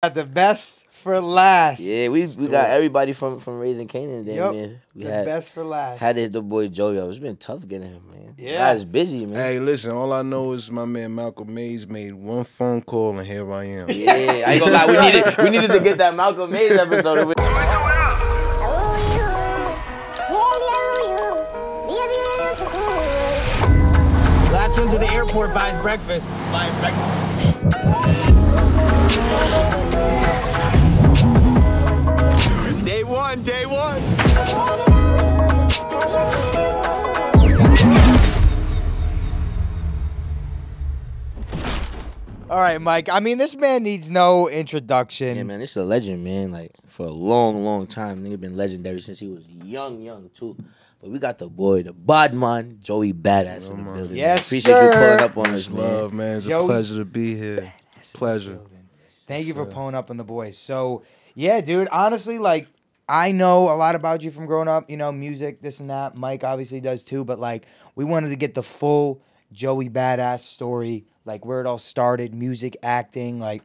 Got the best for last. Yeah, we we got everybody from from Raising Kanan there, Yep. man. We the had best for last. had to hit the boy Joey. It's been tough getting him, man. Yeah. Guy's busy, man. Hey, listen, all I know is my man Malcolm Mays made one phone call and here I am. Yeah, I ain't gonna lie. We needed we needed to get that Malcolm Mays episode. Last one to the airport buys breakfast. Buy breakfast. Day one, day one. All right, Mike. I mean, this man needs no introduction. Yeah, man, this is a legend, man. Like for a long, long time, nigga been legendary since he was young, young too. But we got the boy, the Bodman, Joey Badass in the oh building. man. Yes, appreciate sir. you pulling up on us, man. Love, man. It's Joey- a pleasure to be here. Pleasure. Thank you for pulling up on the boys. So, yeah, dude, honestly, like, I know a lot about you from growing up, you know, music, this and that. Mike obviously does too, but like, we wanted to get the full Joey Badass story, like where it all started, music, acting, like,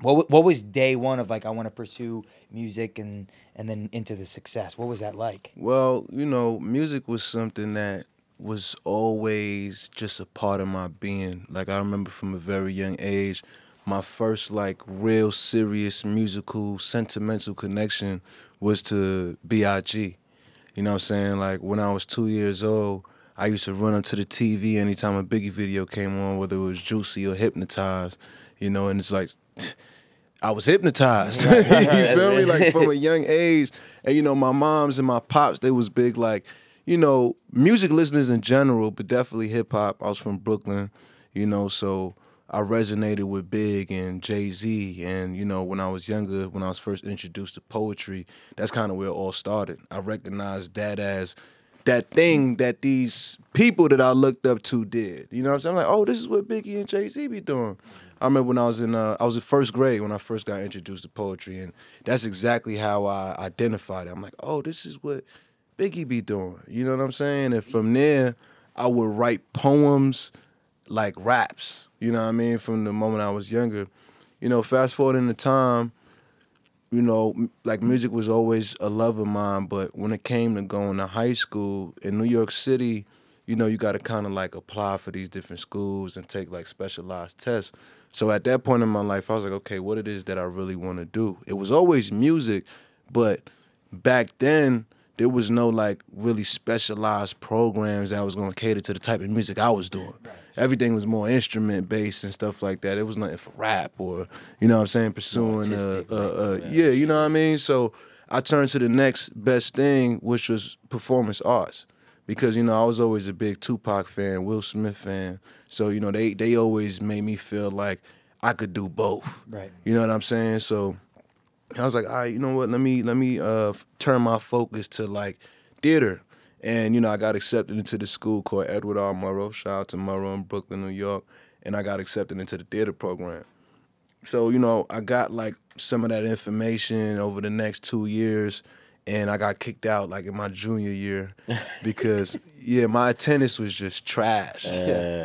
what, what was day one of like, I want to pursue music and, and then into the success? What was that like? Well, you know, music was something that was always just a part of my being. Like I remember from a very young age, my first like real serious musical sentimental connection was to B.I.G. You know what I'm saying? Like when I was two years old, I used to run up to the TV anytime a Biggie video came on, whether it was Juicy or Hypnotized, you know, and it's like I was hypnotized. you feel me? Like from a young age. And you know, my moms and my pops, they was big like, you know, music listeners in general, but definitely hip hop. I was from Brooklyn, you know, so I resonated with Big and Jay Z. And, you know, when I was younger, when I was first introduced to poetry, that's kind of where it all started. I recognized that as that thing that these people that I looked up to did. You know what I'm saying? I'm like, oh, this is what Biggie and Jay Z be doing. I remember when I was in uh, I was in first grade when I first got introduced to poetry, and that's exactly how I identified it. I'm like, oh, this is what Biggie be doing. You know what I'm saying? And from there, I would write poems like raps. You know what I mean? From the moment I was younger. You know, fast forward in the time, you know, like music was always a love of mine, but when it came to going to high school in New York City, you know, you got to kind of like apply for these different schools and take like specialized tests. So at that point in my life, I was like, okay, what it is that I really want to do? It was always music, but back then there was no like really specialized programs that was going to cater to the type of music I was doing. Everything was more instrument based and stuff like that. It was nothing for rap or you know what I'm saying pursuing uh, uh, uh, yeah, you know what I mean? So I turned to the next best thing, which was performance arts. Because, you know, I was always a big Tupac fan, Will Smith fan. So, you know, they they always made me feel like I could do both. Right. You know what I'm saying? So I was like, all right, you know what? Let me let me uh turn my focus to like theater. And you know, I got accepted into this school called Edward R. Murrow. Shout out to Murrow in Brooklyn, New York. And I got accepted into the theater program. So, you know, I got like some of that information over the next two years and I got kicked out like in my junior year because yeah, my attendance was just trash.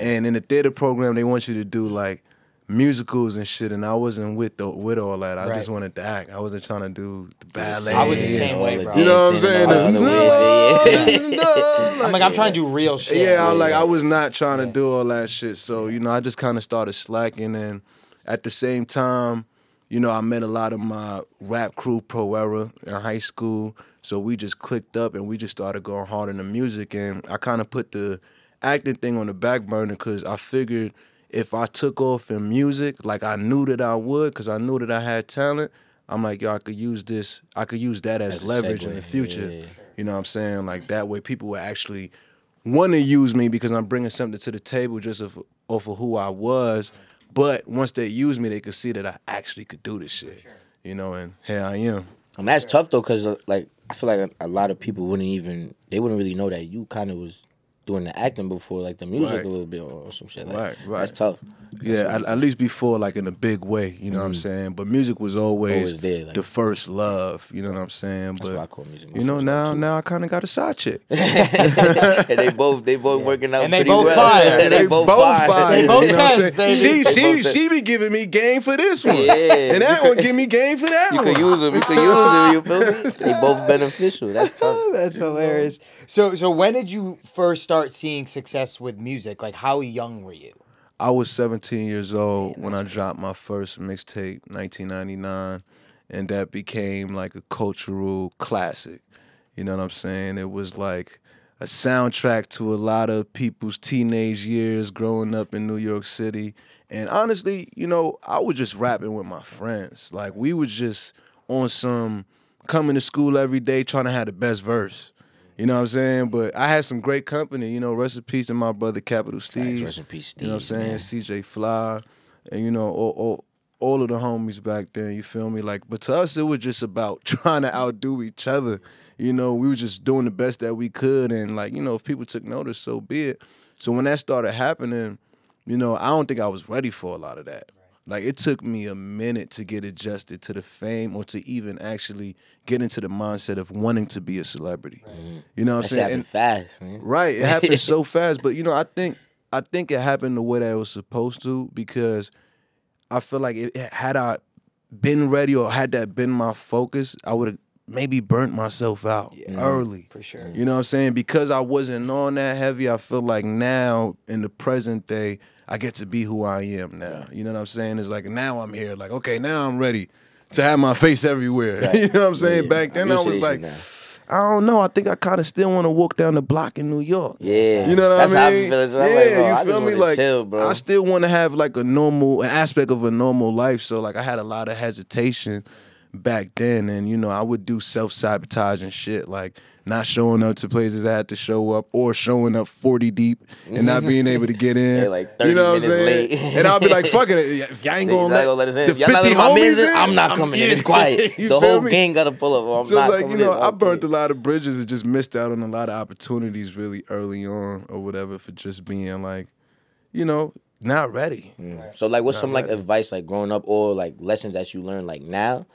And in the theater program they want you to do like musicals and shit and I wasn't with the, with all that. I just wanted to act. I wasn't trying to do the ballet. I was the same way, bro. You know what I'm saying? and all the It's- I'm like, I'm trying to do real shit. Yeah, I'm like I was not trying to do all that shit. So you know, I just kind of started slacking, and at the same time, you know, I met a lot of my rap crew Pro Era in high school. So we just clicked up, and we just started going hard in the music. And I kind of put the acting thing on the back burner because I figured if I took off in music, like I knew that I would, because I knew that I had talent. I'm like, yo, I could use this. I could use that as, As leverage in the future. yeah. You know what I'm saying? Like that way, people will actually want to use me because I'm bringing something to the table just of, off of who I was. But once they use me, they could see that I actually could do this shit. You know, and here I am. And that's tough though, cause uh, like I feel like a, a lot of people wouldn't even they wouldn't really know that you kind of was doing the acting before like the music Right. a little bit or some shit. Like, Right, right. That's tough. Yeah, at, at least before, like in a big way, you know what I'm saying. But music was always, Mm-hmm. Always there, like- the first love, you know what I'm saying. That's but why I call music you know now, too. now I kind of got a side chick. and they both they both working out And they pretty both well. fire. they, They both, both fire. fire. They both you know what I'm tens, saying? baby. She she she be giving me game for this one, Yeah, and that one give me game for that You one. could use them. You could use them. You feel me? They both beneficial. That's tough. That's hilarious. So, so when did you first start seeing success with music? Like, how young were you? I was 17 years old when I dropped my first mixtape, 1999, and that became like a cultural classic. You know what I'm saying? It was like a soundtrack to a lot of people's teenage years growing up in New York City. And honestly, you know, I was just rapping with my friends. Like we was just on some coming to school every day trying to have the best verse. You know what I'm saying? But I had some great company, you know, rest in peace to my brother Capital STEEZ. Rest in peace, You know what I'm saying? man. CJ Fly, and you know, all, all, all of the homies back then, you feel me? Like, but to us, it was just about trying to outdo each other. You know, we were just doing the best that we could, and like, you know, if people took notice, so be it. So when that started happening, you know, I don't think I was ready for a lot of that. Like it took me a minute to get adjusted to the fame or to even actually get into the mindset of wanting to be a celebrity. You know what I'm saying? happened And- fast, man. Right. It happened so fast. But you know, I think I think it happened the way that it was supposed to because I feel like it, it- had I been ready or had that been my focus, I would have maybe burnt myself out early. For sure. You know what I'm saying? Because I wasn't on that heavy, I feel like now in the present day, I get to be who I am now. You know what I'm saying? It's like now I'm here. Like, okay, now I'm ready to have my face everywhere. you know what I'm saying? Yeah. Back then I was like, shit I don't know. I think I kind of still want to walk down the block in New York. Yeah. You know what That's I how I mean? feel as well. Yeah, like, bro, you I feel me? Like, chill. I still want to have like a normal, an aspect of a normal life. So like, I had a lot of hesitation back then, and you know, I would do self sabotage and shit, like not showing up to places I had to show up, or showing up forty deep and not being able to get in. Like 30 you know what I'm minutes saying? late. and I'll be like, "Fuck it, if y'all ain't gonna, not let, gonna let us in. the Y'all not 50 letting my homies in? I'm not coming in. It's quiet. The whole me? gang gotta pull up. Or I'm So not it's like you know. I burnt a lot of bridges and just missed out on a lot of opportunities really early on or whatever for just being like, you know, not ready. So like, what's some like advice like growing up or like lessons that you learned like now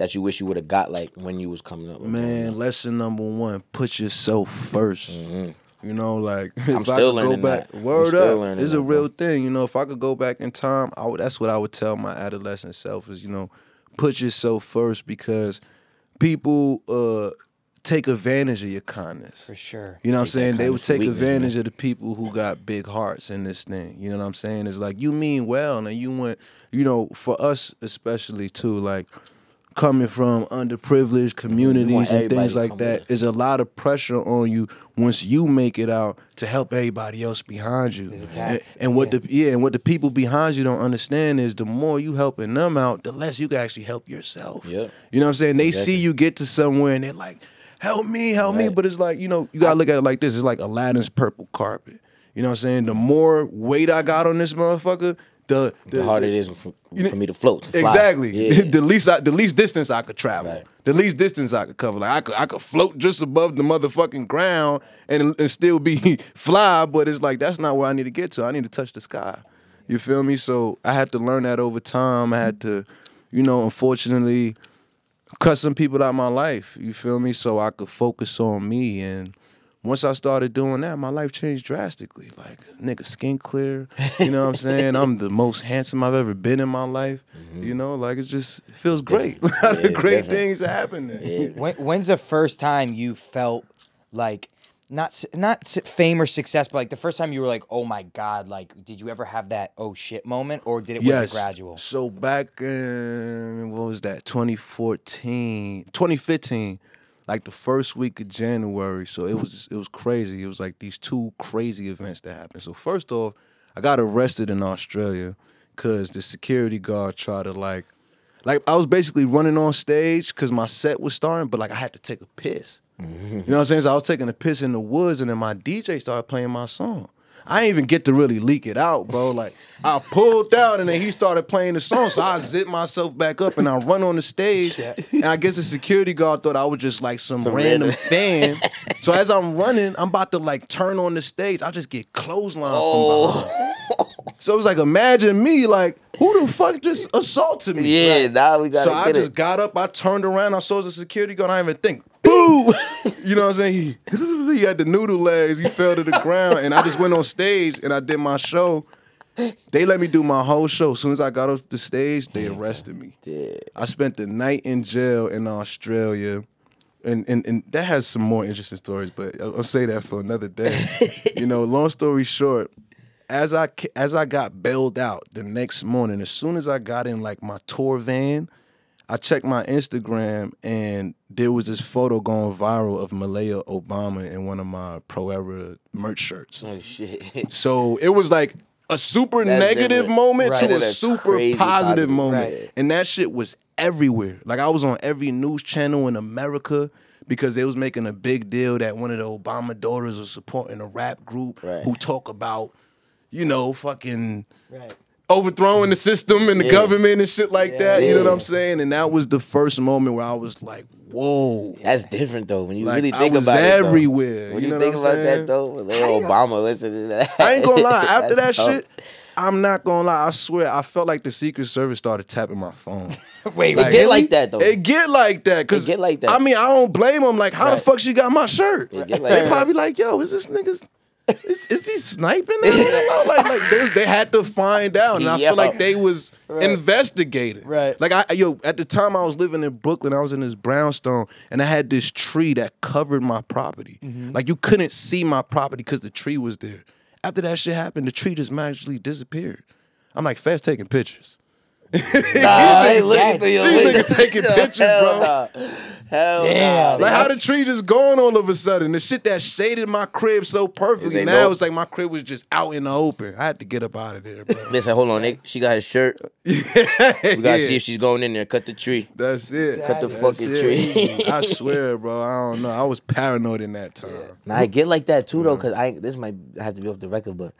that you wish you would have got like when you was coming up? or growing Man, up? lesson number one: put yourself 1st You know, like if Mm-hmm. I'm I could go back, that. I'm word still up, learning it's a that, real thing. You know, if I could go back in time, I would, that's what I would tell my adolescent self: is you know, put yourself first because people uh take advantage of your kindness. For sure. You know what I'm saying? They would take weakness, advantage of the people who got big hearts in this thing. You know what I'm saying? It's like you mean well, and you went, you know, for us especially too, like coming from underprivileged communities and things like that, is a lot of pressure on you once you make it out to help everybody else behind you. And, and what yeah. the yeah, and what the people behind you don't understand is the more you helping them out, the less you can actually help yourself. Yep. You know what I'm saying? They Exactly. see you get to somewhere and they're like, help me, help me. But it's like, you know, you gotta look at it like this. It's like Aladdin's purple carpet. You know what I'm saying? The more weight I got on this motherfucker, the the harder it is for, for me to float. To. Exactly. Yeah. the least I, the least distance I could travel. Right. The least distance I could cover. Like I could I could float just above the motherfucking ground and, and still be fly, but it's like that's not where I need to get to. I need to touch the sky. You feel me? So I had to learn that over time. I had to, you know, unfortunately cut some people out of my life. You feel me? So I could focus on me. And once I started doing that, my life changed drastically. Like nigga, skin clear. You know what I'm saying? I'm the most handsome I've ever been in my life. Mm-hmm. You know, like it just it feels great. A lot Yeah, of great different. things are happening. When, when's the first time you felt like not not fame or success, but like the first time you were like, oh my god, like did you ever have that oh shit moment, or did it was it gradual? So back in what was that? 2014, 2015, like the first week of January. So it was it was crazy. It was like these two crazy events that happened. So first off, I got arrested in Australia because the security guard tried to like like I was basically running on stage because my set was starting, but like I had to take a piss. You know what I'm saying? So I was taking a piss in the woods, and then my DJ started playing my song. I didn't even get to really leak it out, bro. Like I pulled down, and then he started playing the song. So I zip myself back up, and I run on the stage. And I guess the security guard thought I was just like some, Some random random- fan. So as I'm running, I'm about to like turn on the stage. I just get clothesline from Oh. So it was like, imagine me, like, who the fuck just assaulted me? Yeah, now we got So I just it. got up, I turned around, I saw the security guard, I didn't even think. Boo! you know what I'm saying? He, he had the noodle legs, he fell to the ground, and I just went on stage and I did my show. They let me do my whole show. As soon as I got off the stage, they arrested me. I spent the night in jail in Australia. And, and and that has some more interesting stories, but I'll, I'll say that for another day. you know, long story short, as I ca- as I got bailed out the next morning, as soon as I got in like my tour van, I checked my Instagram and there was this photo going viral of Malia Obama in one of my Pro Era merch shirts. Oh shit. So it was like a super That's negative different. moment Right. to a super positive positive. moment. Right. And that shit was everywhere. Like I was on every news channel in America because they was making a big deal that one of the Obama daughters was supporting a rap group Right. who talk about, you know, fucking Right. Overthrowing the system and the Yeah. government and shit like that. You know what I'm saying? And that was the first moment where I was like, whoa. That's different though. When you Like, really think about it, though. everywhere, When you you, know think about saying? that though, like Obama, listen to that. I ain't gonna lie. After that tough. shit, I'm not gonna lie. I swear, I felt like the Secret Service started tapping my phone. Wait, It get like that though. It get like that, cause It get like that. I mean, I don't blame them. Like, how the fuck she got my shirt? Like they that. probably like, yo, is this niggas? Is, is he sniping? Us? You know, like, like they, they had to find out, and I Yo. feel like they was investigating. Right. Like I, yo, at the time I was living in Brooklyn, I was in this brownstone, and I had this tree that covered my property. Mm-hmm. Like you couldn't see my property because the tree was there. After that shit happened, the tree just magically disappeared. I'm like, fast taking pictures. Nah, ain't looking through your These niggas taking pictures, hell bro. nah. Hell Damn. nah. Like how the tree just gone all of a sudden. The shit that shaded my crib so perfectly. Now no- it's like my crib was just out in the open. I had to get up out of there, bro. Listen, hold on, Nick. She got his shirt. we We gotta see if she's going in there. Cut the tree. That's it. Cut the That's fucking it. tree. I swear, bro. I don't know. I was paranoid in that time. Nah, I get like that too though, cause I this might have to be off the record, but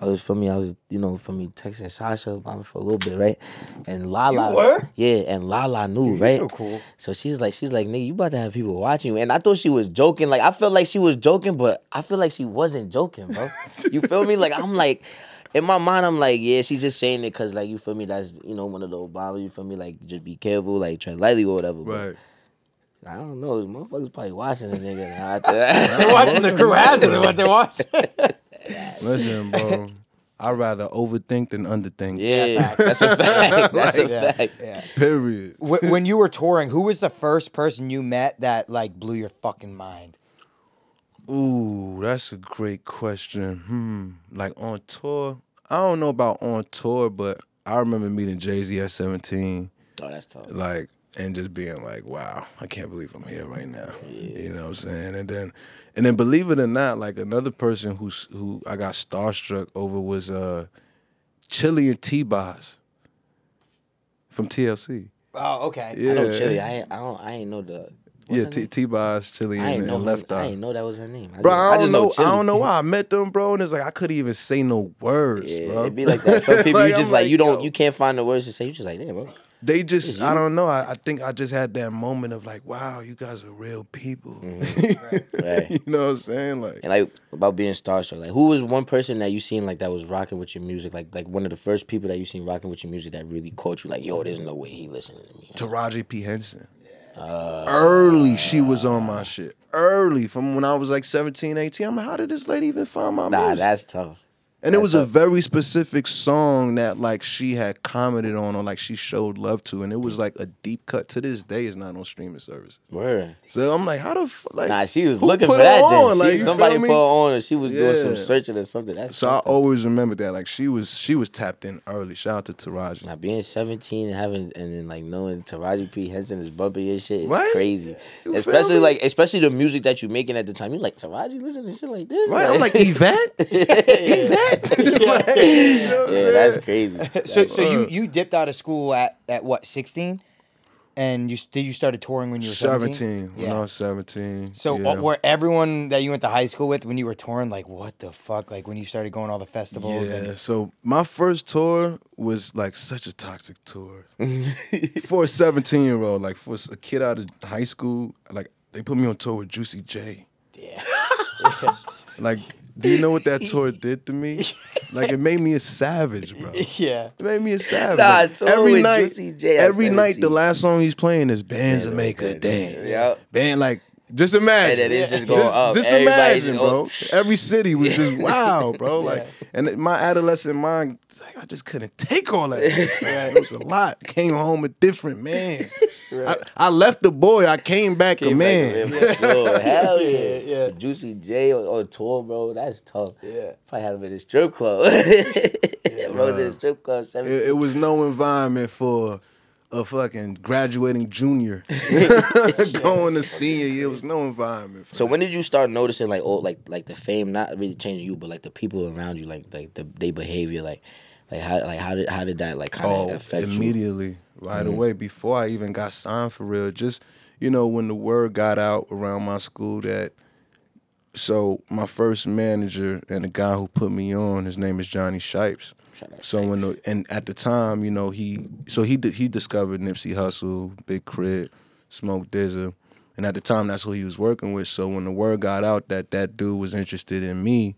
I was for me, I was you know for me texting Sasha about it for a little bit, right? And Lala, were? yeah, and Lala knew, Dude, right? so cool. So she's like, she's like, nigga, you about to have people watching you, and I thought she was joking. Like I felt like she was joking, but I feel like she wasn't joking, bro. you feel me? Like I'm like. In my mind, I'm like, yeah, she's just saying it because, like, you feel me? That's you know one of the Obama. You feel me? Like, just be careful, like, tread lightly or whatever. but Right. I don't know. Motherfuckers probably watching the nigga now after that. They're watching the it. What they're watching. Listen, bro. I'd rather overthink than underthink. Yeah, that's a fact. That's a Yeah, fact. yeah. Period. When you were touring, who was the first person you met that like blew your fucking mind? Ooh, that's a great question. Hmm. Like on tour, I don't know about on tour, but I remember meeting Jay Z at 17. Oh, that's tough. like and just being like, wow, I can't believe I'm here right now. You know what I'm saying? And then and then believe it or not, like another person who's who I got starstruck over was uh Chili and T Boz from TLC. Oh, okay. Yeah. I know Chili. I ain't, I don't. I ain't know the. yeah, T name? T Boz, Chili, I and, know. and Left I Eye. ain't know that was her name. I Bro, just, I don't just know. I don't know why I met them, bro. And it's like I couldn't even say no words, Yeah, bro. it'd be like that. Some people Like, you just like, like, you don't yo. you can't find the words to say. You just like, damn, bro. They just I don't know. I, I think I just had that moment of like, wow, you guys are real people. Mm-hmm. Right. you know what I'm saying? Like, And like about being starstruck, like who was one person that you seen like that was rocking with your music, like like one of the first people that you seen rocking with your music that really caught you, like yo, there's no way he listening to me. Taraji P. Henson. Early, she was on my shit. Early, from when I was like 17, 18. I'm like, how did this lady even find my Nah, music? that's tough. And it was a very specific song that like she had commented on or like she showed love to. And it was like a deep cut. To this day, it's not on streaming services. Word. So I'm like, how the fuck? Like, Nah, she was looking for that. her Then. on? She- Like, somebody put me? her on, and she was doing some searching or something. That's So I always remember that. Like she was, she was tapped in early. Shout out to Taraji. Now being 17 and having and then like knowing Taraji P Henson is bumping your shit is Right? crazy. You especially like especially the music that you're making at the time. You're like Taraji listen to shit like this? Right? I'm like Yvette. Yvette. Like, you know yeah, that's crazy. So, so you you dipped out of school at at what sixteen, and you did you started touring when you were seventeen? 17 when I was 17. So yeah. uh, were everyone that you went to high school with when you were touring like what the fuck? Like when you started going to all the festivals Yeah, and so my first tour was like such a toxic tour for a 17 year old. Like for a kid out of high school, like they put me on tour with Juicy J. Yeah. like, do you know what that tour did to me? Like, it made me a savage, bro. Yeah. It made me a savage. Nah, every night, Juicy J every night, the last song he's playing is "Bands Yeah, to Make a. Dance." Yep. Band like. Just imagine. And it's just going just, up. Just imagine, bro. go- Every city was just wow, bro. Like, and my adolescent mind, like, I just couldn't take all that. Like, it was a lot. Came home a different man. I, I left the boy. I came back a Came back man. Yo, hell yeah. Yeah, yeah. Juicy J on, on tour, bro. That's tough. Yeah. Probably had him in a strip club. bro was in a strip club. It, it was no environment for a fucking graduating junior going to senior year. It was no environment. For So when did you start noticing like oh like like the fame not really changing you but like the people around you like like the their behavior like like how like how did how did that like kind of oh, affect you? immediately, right away, before I even got signed for real. Just you know, when the word got out around my school that. So my first manager and the guy who put me on, his name is Johnny Shipes. So when the and at the time, you know, he so he he discovered Nipsey Hussle, Big K.R.I.T., Smoke DZA, and at the time that's who he was working with. So when the word got out that that dude was interested in me,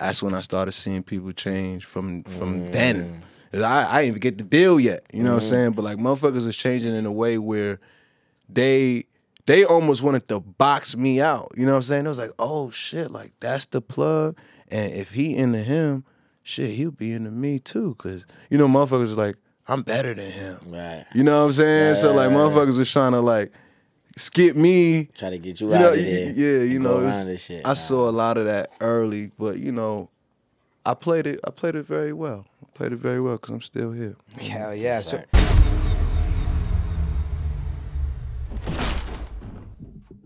that's when I started seeing people change from from mm. then. 'Cause I, I didn't even get the deal yet, you know what I'm mm-hmm. saying? But like motherfuckers was changing in a way where they they almost wanted to box me out. You know what I'm saying? It was like, oh shit, like that's the plug. And if he into him, shit, he'll be into me too. Cause you know, motherfuckers is like, I'm better than him. Right. You know what I'm saying? So like motherfuckers was trying to like skip me. Try to get you, You out know, of y- there. yeah, you and know, go it's- this shit. I saw a lot of that early, but you know, I played it. I played it very well. I played it very well because I'm still here. Hell yeah. So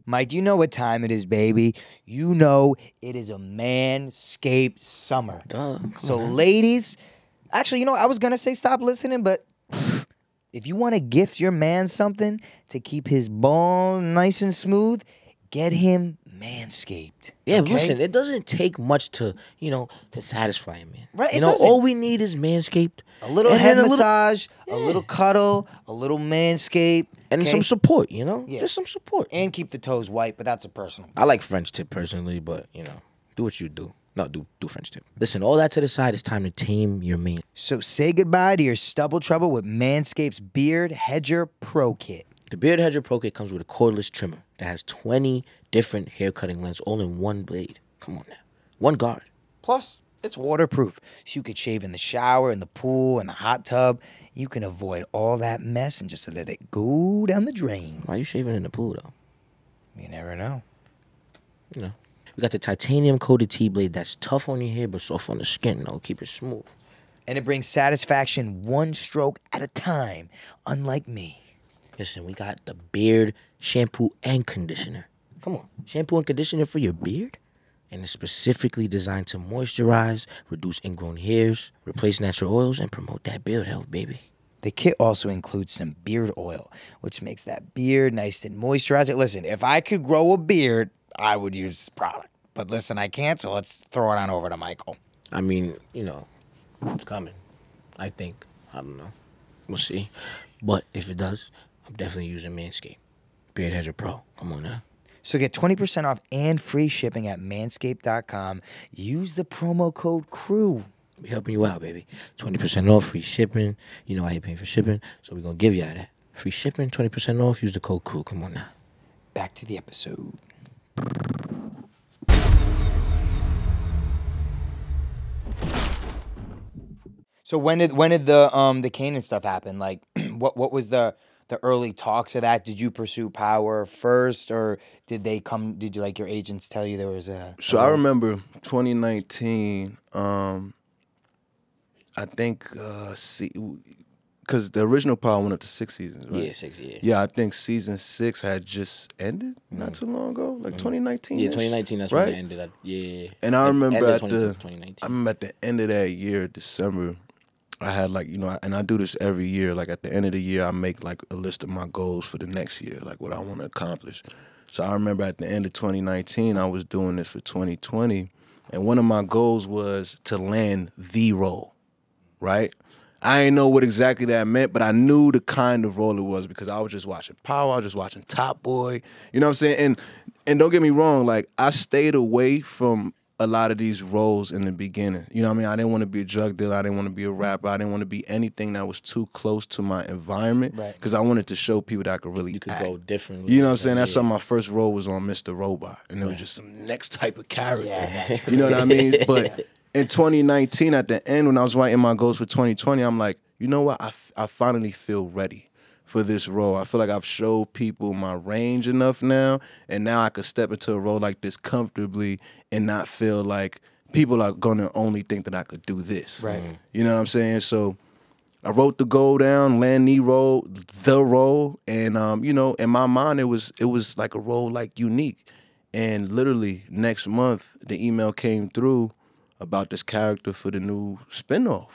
Mike, you know what time it is, baby. You know it is a manscaped summer. Duh. So, ladies, actually, you know, I was gonna say stop listening, but if you want to gift your man something to keep his ball nice and smooth, get him Manscaped. Yeah, okay? listen, it doesn't take much to, you know, to satisfy a man. Right, You know, doesn't. all we need is Manscaped. a little and head then a little- massage, a little cuddle, a little Manscaped, and okay? some support, you know? Yeah. Just some support. and keep the toes white. But that's a personal. I like French tip personally, but you know, do what you do. No, do do French tip. Listen, all that to the side, it's time to tame your mane. So say goodbye to your stubble trouble with Manscaped's Beard Hedger Pro Kit. The Beard Hedger Pro Kit comes with a cordless trimmer that has 20 different hair cutting lengths all in one blade. Come on now. One guard. Plus, it's waterproof, so you could shave in the shower, in the pool, in the hot tub. You can avoid all that mess and just let it go down the drain. Why are you shaving in the pool though? You never know. You know. We got the titanium coated T blade that's tough on your hair but soft on the skin, though. Keep it smooth. And it brings satisfaction one stroke at a time, unlike me. Listen, we got the beard shampoo and conditioner. Come on, shampoo and conditioner for your beard? And it's specifically designed to moisturize, reduce ingrown hairs, replace natural oils, and promote that beard health, baby. The kit also includes some beard oil, which makes that beard nice and moisturized. Listen, if I could grow a beard, I would use this product. But listen, I can't, so let's throw it on over to Michael. I mean, you know, it's coming. I think. I don't know. We'll see. But if it does, I'm definitely using Manscaped. Beard Hedger Pro. Come on now. So get 20% off and free shipping at manscaped.com. Use the promo code CREW. We helping you out, baby. 20% off, free shipping. You know I hate paying for shipping, so we're going to give you that. Free shipping, 20% off. Use the code CREW. Come on now. Back to the episode. So when did when did the um the Kanan stuff happen? Like what what was the the early talks of that? Did you pursue power first or did they come did you like your agents tell you there was a So I remember 2019. Um, I think uh, because the original power went up to six seasons, right? Yeah, six, yeah. Yeah, I think season six had just ended not too long ago, like 2019. Mm. Yeah, 2019, that's right? when it ended. Up. Yeah. And I remember at the 2019. I remember at the end of that year, December, I had like you know, and I do this every year. Like at the end of the year, I make like a list of my goals for the next year, like what I want to accomplish. So I remember at the end of 2019, I was doing this for 2020, and one of my goals was to land the role, right? I didn't know what exactly that meant, but I knew the kind of role it was because I was just watching Power, I was just watching Top Boy. You know what I'm saying? And and don't get me wrong, like I stayed away from a lot of these roles in the beginning. You know what I mean? I didn't want to be a drug dealer. I didn't want to be a rapper. I didn't want to be anything that was too close to my environment. Right. Because I wanted to show people that I could really You could act. go differently. You know what I'm saying? That's Yeah. why my first role was on Mr. Robot, and it was just some next type of character. Yeah, you know what I mean? But in 2019, at the end, when I was writing my goals for 2020, I'm like, you know what? I, f- I finally feel ready for this role. I feel like I've showed people my range enough now, and now I could step into a role like this comfortably and not feel like people are gonna only think that I could do this. Right. You know what I'm saying? So I wrote the goal down, land the role, the role, and um, you know, in my mind it was it was like a role like unique. And literally next month the email came through about this character for the new spinoff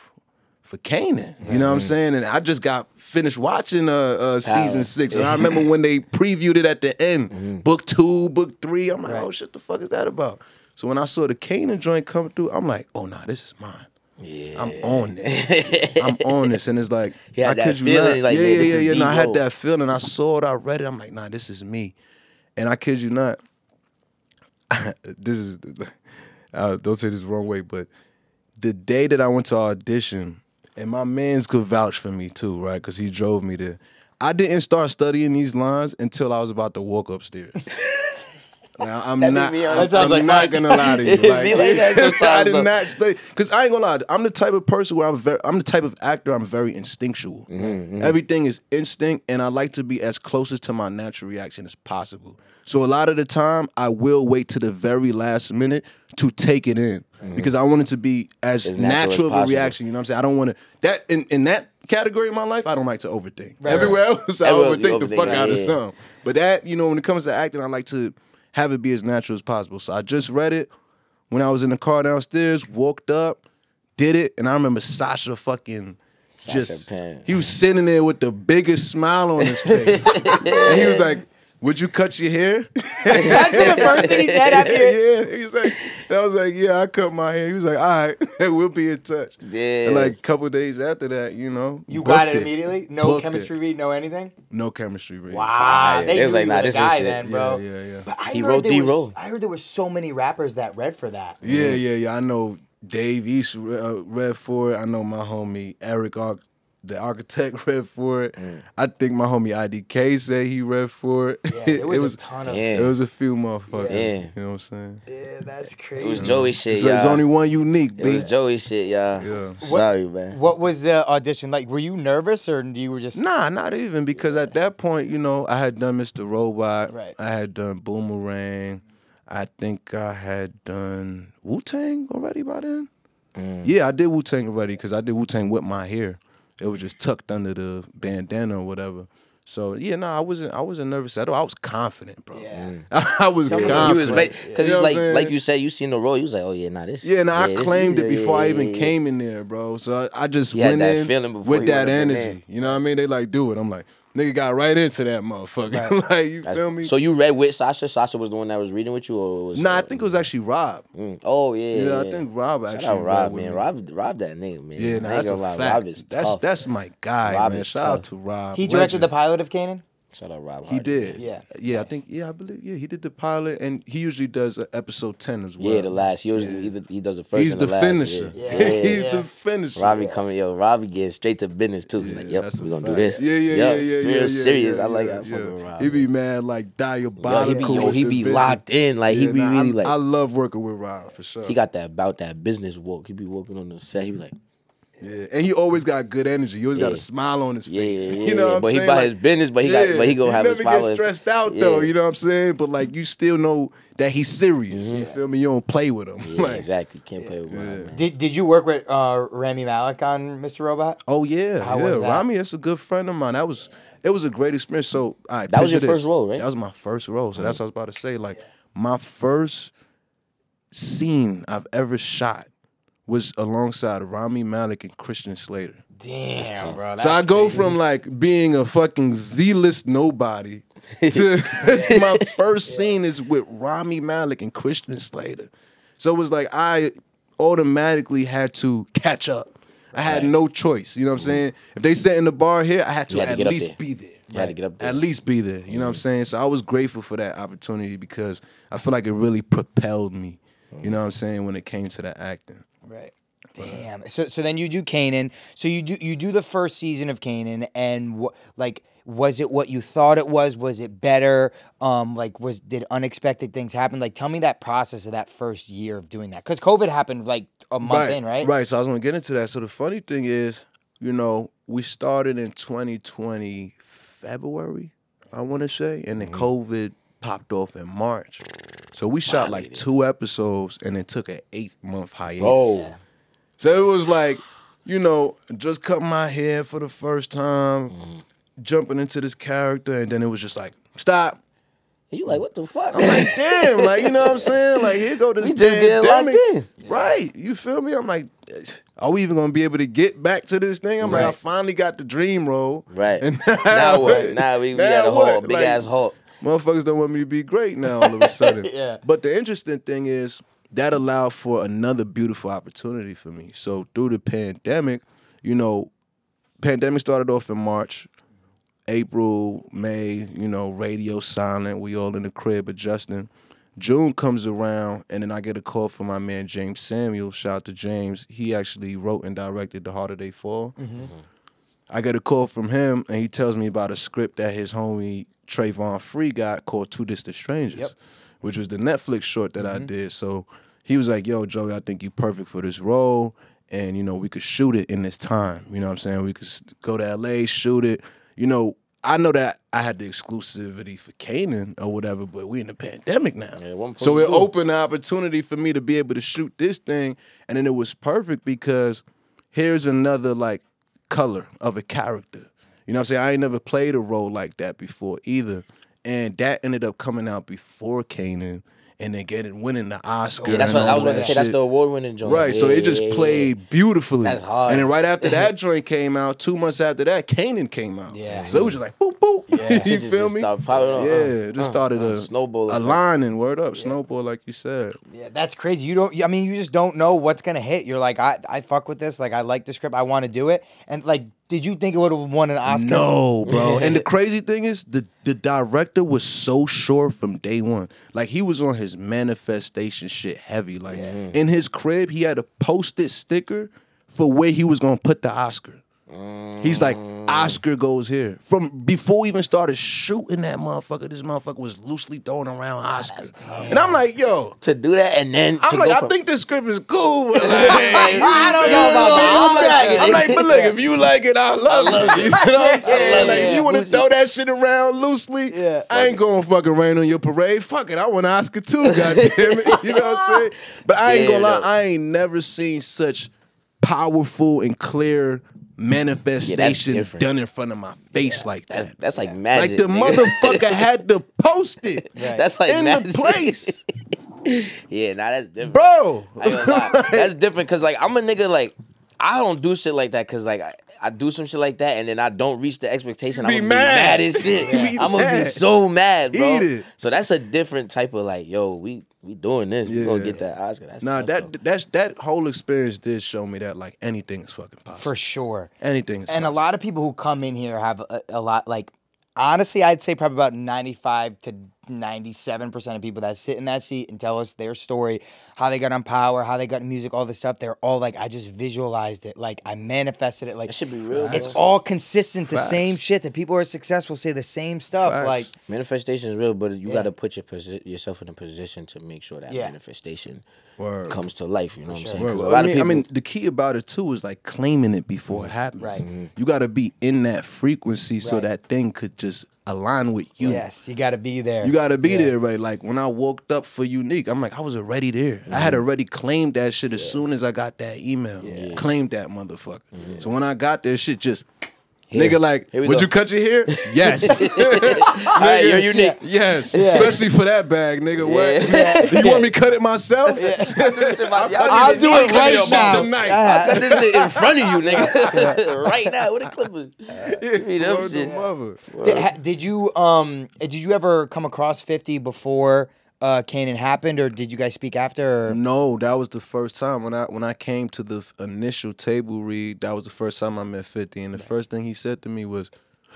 for Kanan. You know what I'm saying? And I just got finished watching uh, uh season six. And I remember when they previewed it at the end, book two, book three. I'm like, oh shit, the fuck is that about? So when I saw the Kanan joint come through, I'm like, oh nah, this is mine. Yeah. I'm on this. I'm on this, and it's like I you feeling, not. like, yeah, yeah, yeah, yeah. No, I had that feeling. I saw it. I read it. I'm like, nah, this is me. And I kid you not. this is, uh, don't say this wrong way, but the day that I went to audition, and my man's could vouch for me too, right? Because he drove me there. I didn't start studying these lines until I was about to walk upstairs. Now I'm not. be me on- I'm, That I'm like not gonna lie to you. Like, like that I did not study because I ain't gonna lie. I'm the type of person where I'm very. I'm the type of actor. I'm very instinctual. Mm-hmm, Everything is instinct, and I like to be as closest to my natural reaction as possible. So a lot of the time, I will wait to the very last minute to take it in because I want it to be as. As natural of a reaction. You know what I'm saying? I don't want to that in, in that category of my life. I don't like to overthink. Everywhere else, I you overthink the fuck right, out of yeah. something. But that, you know, when it comes to acting, I like to have it be as natural as possible. So I just read it when I was in the car downstairs, walked up, did it, and I remember Sascha fucking just Penn. he was sitting there with the biggest smile on his face. and he was like, Would you cut your hair? That's the first thing he said after. yeah, he was like, I was like, yeah, I cut my hair. He was like, all right, we'll be in touch. Yeah. And like a couple days after that, you know, You got booked it immediately. No Booked chemistry it. read. No anything. No chemistry, really. Wow, Fire. they They was like, you nah, were the this is guy it. then, Yeah, bro. yeah, yeah. But I He heard wrote there D was, roll. I heard there was so many rappers that read for that. Yeah, yeah, yeah. I know Dave East uh, read for it. I know my homie Eric, Ar- the architect, read for it. I think my homie IDK said he read for it. Yeah, there was, it was a ton of. Yeah. It was a few motherfuckers. Yeah. You know what I'm saying? Yeah, that's crazy. It was Joey shit, So y'all. it's only one unique, It B. was Joey shit, y'all. Yeah. Sorry, man. What was the audition like? Were you nervous or you were just? Nah, not even because at that point, you know, I had done Mr. Robot. Right. I had done Boomerang. I think I had done Wu Tang already by then. Mm. Yeah, I did Wu Tang already because I did Wu Tang with my hair. It was just tucked under the bandana or whatever. So yeah, no, I wasn't. I wasn't nervous at all. I was confident, bro. Yeah. I was Some You confident. was ready because You know like like you said, you seen the role. You was like, oh yeah, nah, this. Yeah, and I this- claimed yeah, it before I even yeah, yeah. came in there, bro. So I, I just You had went that in feeling before with that went up in energy. You know what I mean? They like do it. I'm like, nigga got right into that motherfucker. like you That's- feel me? So you read with Sascha. Sascha was the one that was reading with you, or was? nah, I think it was actually Rob. Mm. Oh yeah. Yeah, Yeah, I think Rob Shout actually. out read Rob, with man. me. Rob, Rob, that nigga, man. Yeah, nah, that's a lie. fact. Rob is that's tough. that's my guy, Rob man. is Shout out to Rob. He directed Legend. the pilot of Kanan. Shout out Rob. He Hardy, did. man. Yeah, Yeah, I think. Yeah, I believe. Yeah, he did the pilot, and he usually does uh, episode ten as well. Yeah, the last. He usually either he does the first. He's and the, the, last. finisher. Yeah. Yeah. Yeah. He's Yeah. the finisher. Robbie coming, yo, Robbie getting straight to business too. like, yep, that's a we gonna do this. Yeah, yeah, Yup, yeah, yeah, real yeah, yeah. serious. yeah, I like yeah, that. fucking yeah. Rob. He be mad like Yo, diabolical. he be, yo, he be locked in. Like he be nah, really I, like I love working with Rob for sure. he got that about that business walk. He be walking on the set. He be like, yeah, and he always got good energy. He always got a smile on his face. yeah, yeah. you know what I'm but saying? he about Like, his business. But he got, but he gonna have never his smile. get stressed out though. Yeah. Mm-hmm. You know what I'm saying? But like you still know that he's serious. You feel me? You don't play with him. Yeah, like, exactly. Can't play with Rob, man. Did Did you work with uh, Rami Malek on Mr. Robot? Oh yeah, How yeah. was that? Rami, that's a good friend of mine. That was it was a great experience. So all right, That was picture your first role, right? That was my first role. So that's what I was about to say. Like my first scene I've ever shot was alongside Rami Malek and Christian Slater. Damn, bro. so I go crazy. from like being a fucking Z-list nobody to my first scene is with Rami Malek and Christian Slater. So it was like I automatically had to catch up. I had no choice. You know what I'm saying? If they set in the bar here, I had to had to at get least there. be there. You had to get up there. At least be there. You know what I'm mm-hmm. saying? So I was grateful for that opportunity because I feel like it really propelled me. You mm-hmm. know what I'm saying when it came to the acting. Right. Damn. So so then you do Kanan. So you do you do the first season of Kanan, and what like was it what you thought it was? Was it better? Um, like was did unexpected things happen? Like tell me that process of that first year of doing that because COVID happened like a month in, right? Right. So I was gonna get into that. So the funny thing is, you know, we started in 2020 February, I want to say, and then COVID popped off in March. So we shot like two episodes and then took an eight month hiatus. Oh, So it was like, you know, just cut my hair for the first time, Mm-hmm. jumping into this character, and then it was just like, stop. you like what the fuck? I'm like, damn, like you know what I'm saying? Like here go this We just getting locked pandemic. in. Right. You feel me? I'm like, are we even gonna be able to get back to this thing? I'm like, I finally got the dream role. right. And now what? Now we, we now got a what? halt, big Like, ass halt. Motherfuckers don't want me to be great now all of a sudden. Yeah. But the interesting thing is that allowed for another beautiful opportunity for me. So through the pandemic, you know, pandemic started off in March. April, May, you know, radio silent. We all in the crib adjusting. June comes around, and then I get a call from my man Jeymes Samuel. Shout out to James. He actually wrote and directed The Harder They Fall. Mm-hmm. I get a call from him, and he tells me about a script that his homie Travon Free got called Two Distant Strangers, Yep. which was the Netflix short that I mm-hmm. did. So he was like, "Yo, Joey, I think you're perfect for this role, and you know we could shoot it in this time. You know what I'm saying? We could go to LA, shoot it. You know." I know that I had the exclusivity for Kanan or whatever, but we in the pandemic now. Yeah, so it supposed to do? opened the opportunity for me to be able to shoot this thing, and then it was perfect because here's another like color of a character. You know what I'm saying? I ain't never played a role like that before either. And that ended up coming out before Kanan and then getting winning the Oscar. Yeah, that's and what I was going to that say. That's the award winning joint. Right, so it just Yeah, yeah, played beautifully. That's hard. And then right after that joint came out, two months after that, Kanan came out. Yeah. So it was just like boop boop. Yeah. you Shit just- feel just me? started popping up. Yeah, Uh, just started uh, a snowball a line and word up, snowball like you said. Yeah, that's crazy. You don't. I mean, you just don't know what's gonna hit. You're like, I, I fuck with this. Like, I like the script. I want to do it. And like, did you think it would have won an Oscar? No, bro. and the crazy thing is, the the director was so sure from day one. Like he was on his manifestation shit heavy. Like in his crib, he had a post-it sticker for where he was gonna put the Oscar. He's like, Oscar goes here. From before we even started shooting that motherfucker, this motherfucker was loosely throwing around ah, Oscar. And I'm like, yo, To do that and then I'm like, I think this script is cool. But like, I don't know about that. I'm I'm like, I'm like, but look, if you like it, I love, it. You know what I'm saying? love Like, if you want to throw that shit around loosely, Yeah. I ain't going to fucking rain on your parade. Fuck it, I want Oscar too, goddamn it. You know what I'm saying? But I ain't gonna lie. I ain't never seen such powerful and clear manifestation different. done in front of my face like That's that. that's like magic. Like the nigga. motherfucker had to post it That's like in magic. the place, yeah, nah, that's different. bro. I ain't gonna lie. That's different because like I'm a nigga like I don't do shit like that because like I, I do some shit like that and then I don't reach the expectation. Be I'm gonna mad. be mad as shit. Yeah. I'm gonna be so mad, bro. Eat it. So that's a different type of like, yo, we we doing this. We gonna get that Oscar. That's Nah, tough, that though. that's that whole experience did show me that like anything is fucking possible. for sure. anything is And a lot of people who come in here have a, a lot. Like, honestly, I'd say probably about ninety-five to ninety-seven percent of people that sit in that seat and tell us their story, how they got on power, how they got in music, all this stuff. They're all like, I just visualized it, like I manifested it. Like That should be real. It's bro. all consistent. The Facts. same shit that people who are successful say the same stuff. Facts. Like, manifestation is real, but you Yeah. got to put your posi- yourself in a position to make sure that Yeah. manifestation Word. comes to life. You know what I'm saying? Word, 'Cause a lot I of mean, people, I mean, the key about it too is like claiming it before it mm-hmm. happens. Right. Mm-hmm. You got to be in that frequency so that thing could just align with you. yes, you got to be there. You gotta be Yeah. there, right? Like when I woke up for Unique, I'm like, I was already there. I had mm-hmm. already claimed that shit as soon as I got that email. Claimed that motherfucker. Mm-hmm. So when I got there, shit just nigga like, would go. you cut your hair? yes. all right, you're unique. Yes. Especially for that bag, nigga. What? You want me to cut it myself? I'll do it right now. tonight. I cut this shit in front of you, nigga. right now, with a clipper. You know, Word to Did, ha, did you um did you ever come across 50 before uh, Kanan happened, or did you guys speak after? Or? No, that was the first time when I when I came to the initial table read. That was the first time I met Fifty, and the first thing he said to me was,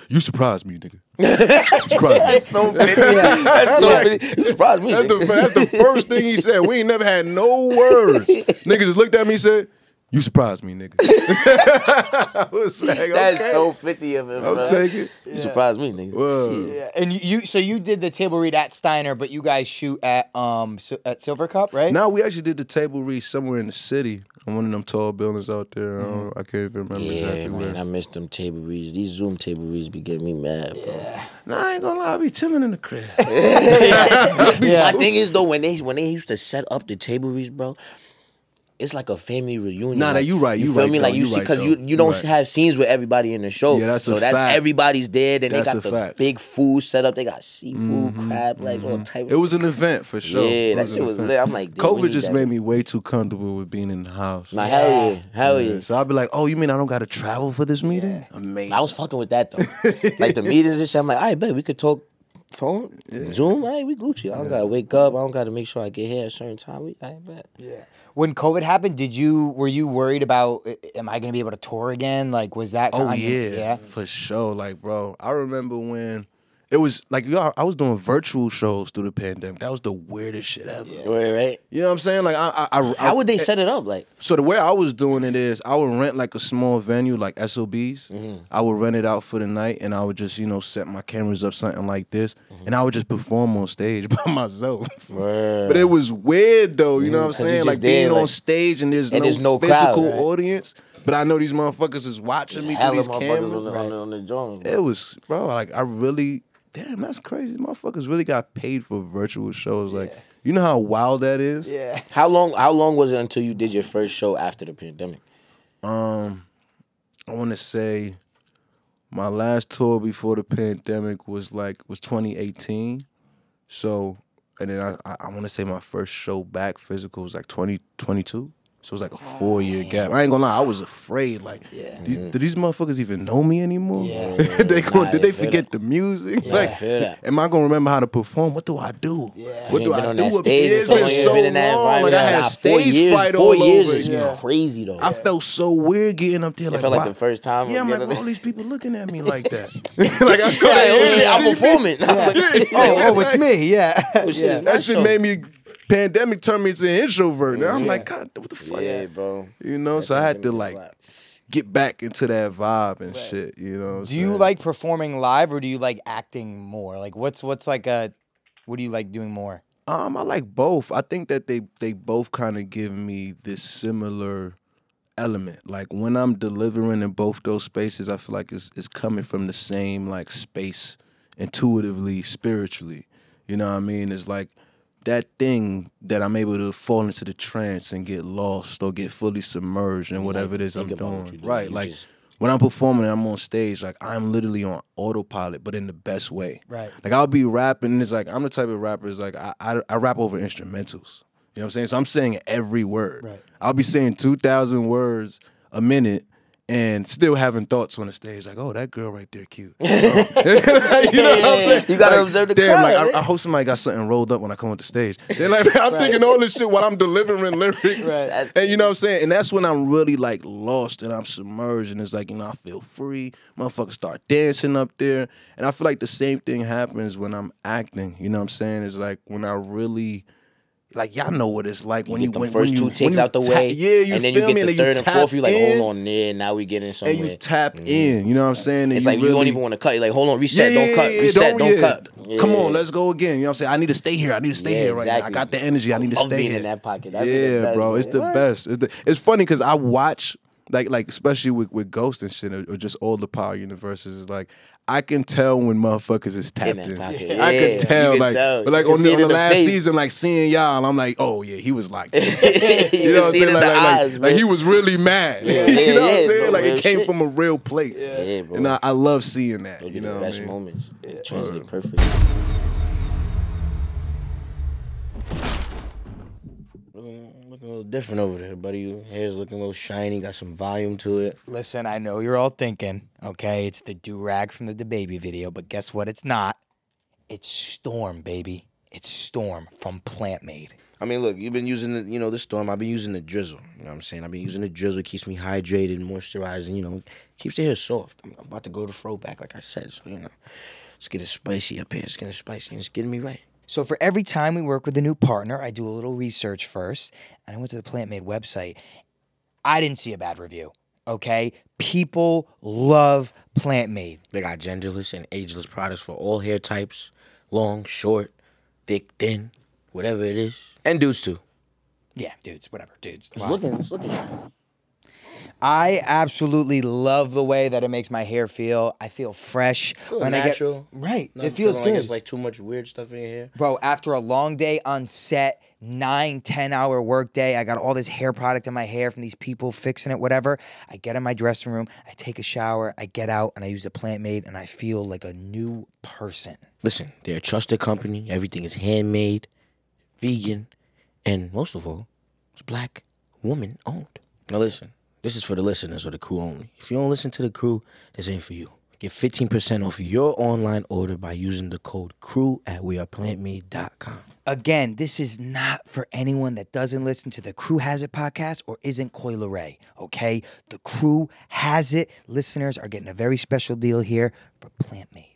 "You surprised me, nigga. You surprised me." So fitty. That's so Like- You surprised me. That's the, that's the first thing he said. We ain't never had no words. nigga just looked at me and said, You surprised me, nigga. I was like, That's okay. so 50 of him. I'll bro. take it. You surprised me, nigga. Whoa. Yeah, and you, you so you did the table read at Steiner, but you guys shoot at um at Silvercup, right? Now we actually did the table read somewhere in the city on one of them tall buildings out there. I, don't, I can't even remember Yeah, exactly man, where. I miss them table reads. These Zoom table reads be getting me mad, bro. Nah, I ain't gonna lie, I be chilling in the crib. Yeah. My thing is though, when they when they used to set up the table reads, bro, it's like a family reunion. Nah, like, you right, you feel right, me? though, Like you, you see, because you you you don't right. have scenes with everybody in the show. Yeah, that's so a that's fact. everybody's there. Then That's they got the fact. big food set up. They got seafood, mm-hmm, crab legs, all mm-hmm. type. It was an event for sure. Yeah, that shit was lit. I'm like, COVID just made me way too comfortable with being in the house. Hell yeah, hell yeah. So I'd be like, "Oh, you mean I don't got to travel for this meeting? Amazing." I was fucking with that though. like the meetings and shit. I'm like, all right, bet we could talk phone, Zoom. All right, we Gucci. I don't gotta wake up. I don't gotta make sure I get here at a certain time. We, I bet. Yeah. When COVID happened, did you were you worried about am I gonna be able to tour again? Like was that Oh kind of- yeah, yeah. for sure. Like, bro, I remember when it was like y'all. I was doing virtual shows through the pandemic. That was the weirdest shit ever. Right, right. You know what I'm saying? Like, I, I, I How would they I- set it up? Like, So the way I was doing it is, I would rent like a small venue, like SOBs. Mm-hmm. I would rent it out for the night, and I would just, you know, set my cameras up, something like this, Mm-hmm. and I would just perform on stage by myself. But it was weird though, you know what I'm saying? Like being on stage and there's and no there's no crowd, physical right? audience, but I know these motherfuckers is watching me through these cameras. on the, on the, on the joints. It was, bro. Like I really, damn, that's crazy. Motherfuckers really got paid for virtual shows. Like, you know how wild that is. Yeah. How long? How long was it until you did your first show after the pandemic? Um, I want to say my last tour before the pandemic was like was 2018. So, and then I I, I want to say my first show back physical was like 2022. So it was like a four year gap. I ain't gonna lie, I was afraid. Like, these, do these motherfuckers even know me anymore? Yeah. they going, Nah, did they feel forget the music? Yeah, like, I feel that. am I gonna remember how to perform? What do I do? Yeah. What do been I on do? that with- stage Yeah, it's so been long. So been long. Like. I had Nah, stage four years, fright Four all years over is again. crazy though. I felt so weird getting up there. Like, felt like why- the first time Yeah, I'm like, all these people looking at me like that? like, I feel Like, oh shit, I'm performing. Oh, oh, it's me. Yeah. Shit, yeah. it's my That shit show. made me. Pandemic turned me into an introvert. Now I'm like, God, what the fuck? Yeah, bro. You know, so I had to like get back into that vibe and shit. You know. Do you like performing live or do you like acting more? Like what's what's like a what do you like doing more? Um, I like both. I think that they they both kind of give me this similar element. Like when I'm delivering in both those spaces, I feel like it's it's coming from the same like space, intuitively, spiritually. You know what I mean? It's like that thing that I'm able to fall into the trance and get lost or get fully submerged in whatever it is I'm think about what doing. you're. Right, You like. just- When I'm performing and I'm on stage, like I'm literally on autopilot, but in the best way. Right. Like I'll be rapping, and it's like I'm the type of rapper. It's like I, I I rap over instrumentals. You know what I'm saying? So I'm saying every word. Right. I'll be saying two thousand words a minute, and still having thoughts on the stage. Like, oh, that girl right there, cute. you know what I'm saying? You gotta Like, observe the damn, crowd, like? I, I hope somebody got something rolled up when I come on the stage. Then like I'm thinking all this shit while I'm delivering lyrics, Right. and you know what I'm saying. And that's when I'm really like lost and I'm submerged, and it's like you know I feel free. Motherfuckers start dancing up there, and I feel like the same thing happens when I'm acting. You know what I'm saying? It's like when I really. Like y'all know what it's like when You you get the when, first when two you, takes when you out the way, yeah, you and then you me? get the and third you and fourth. You like, in, hold on, there. Now we getting and somewhere. you tap mm-hmm. in. You know what I'm saying? And it's like you don't even want to cut. You're like, hold on, reset, yeah, don't cut, reset, don't, yeah. cut. Come on, let's go again. You know what I'm saying? I need to stay here. I need to stay Yeah, here right now. I got the energy. I need to stay here. in that pocket. The yeah, bro. It's the best. It's, the, it's funny because I watch like like especially with with Ghost and shit or, or just all the Power Universes. Is like I can tell when motherfuckers is tapped that in. pocket. I Yeah, can tell. can like, tell. but like on the, on the the last face. season, like seeing y'all, I'm like, oh yeah, he was like, you, you know what I'm saying? Like, like, eyes, like, like he was really mad. Yeah, you yeah, know what I'm saying? bro, Like it came shit. from a real place. Yeah, bro. And I, I love seeing that. Those You know the what I best mean? moments. Translate perfect. Looking looking a little different over there, buddy. Your hair's looking a little shiny, got some volume to it. Listen, I know you're all thinking, okay, it's the do rag from the baby video, but guess what? It's not. It's Storm, baby. It's Storm from Plant Made. I mean, look, you've been using the, you know, the storm. I've been using the drizzle. You know what I'm saying? I've been using the drizzle. Keeps me hydrated, moisturized, and you know, keeps the hair soft. I'm about to go to throwback, like I said. So you know, let's get it spicy up here. It's getting spicy. and It's getting me right. So for every time we work with a new partner, I do a little research first, and I went to the Plant Made website. I didn't see a bad review. Okay, people love Plant Made. They got genderless and ageless products for all hair types, long, short, thick, thin, whatever it is, and dudes too. Yeah, dudes, whatever, dudes. It's looking, it's looking. I absolutely love the way that it makes my hair feel. I feel fresh Feel when natural. I get right. Nothing it feels good. Like it's like too much weird stuff in your hair. Bro, after a long day on set, nine, 10 hour work day, I got all this hair product in my hair from these people fixing it, whatever. I get in my dressing room, I take a shower, I get out, and I use the plant made, and I feel like a new person. Listen, they're a trusted company. Everything is handmade, vegan, and most of all, it's black woman owned. Now listen, this is for the listeners or the crew only. If you don't listen to the crew, this ain't for you. Get 15% off your online order by using the code CREW at weareplantmade.com. Again, this is not for anyone that doesn't listen to the Crew Has It podcast or isn't Coil Ray, okay? The Crew Has It listeners are getting a very special deal here for Plant Made.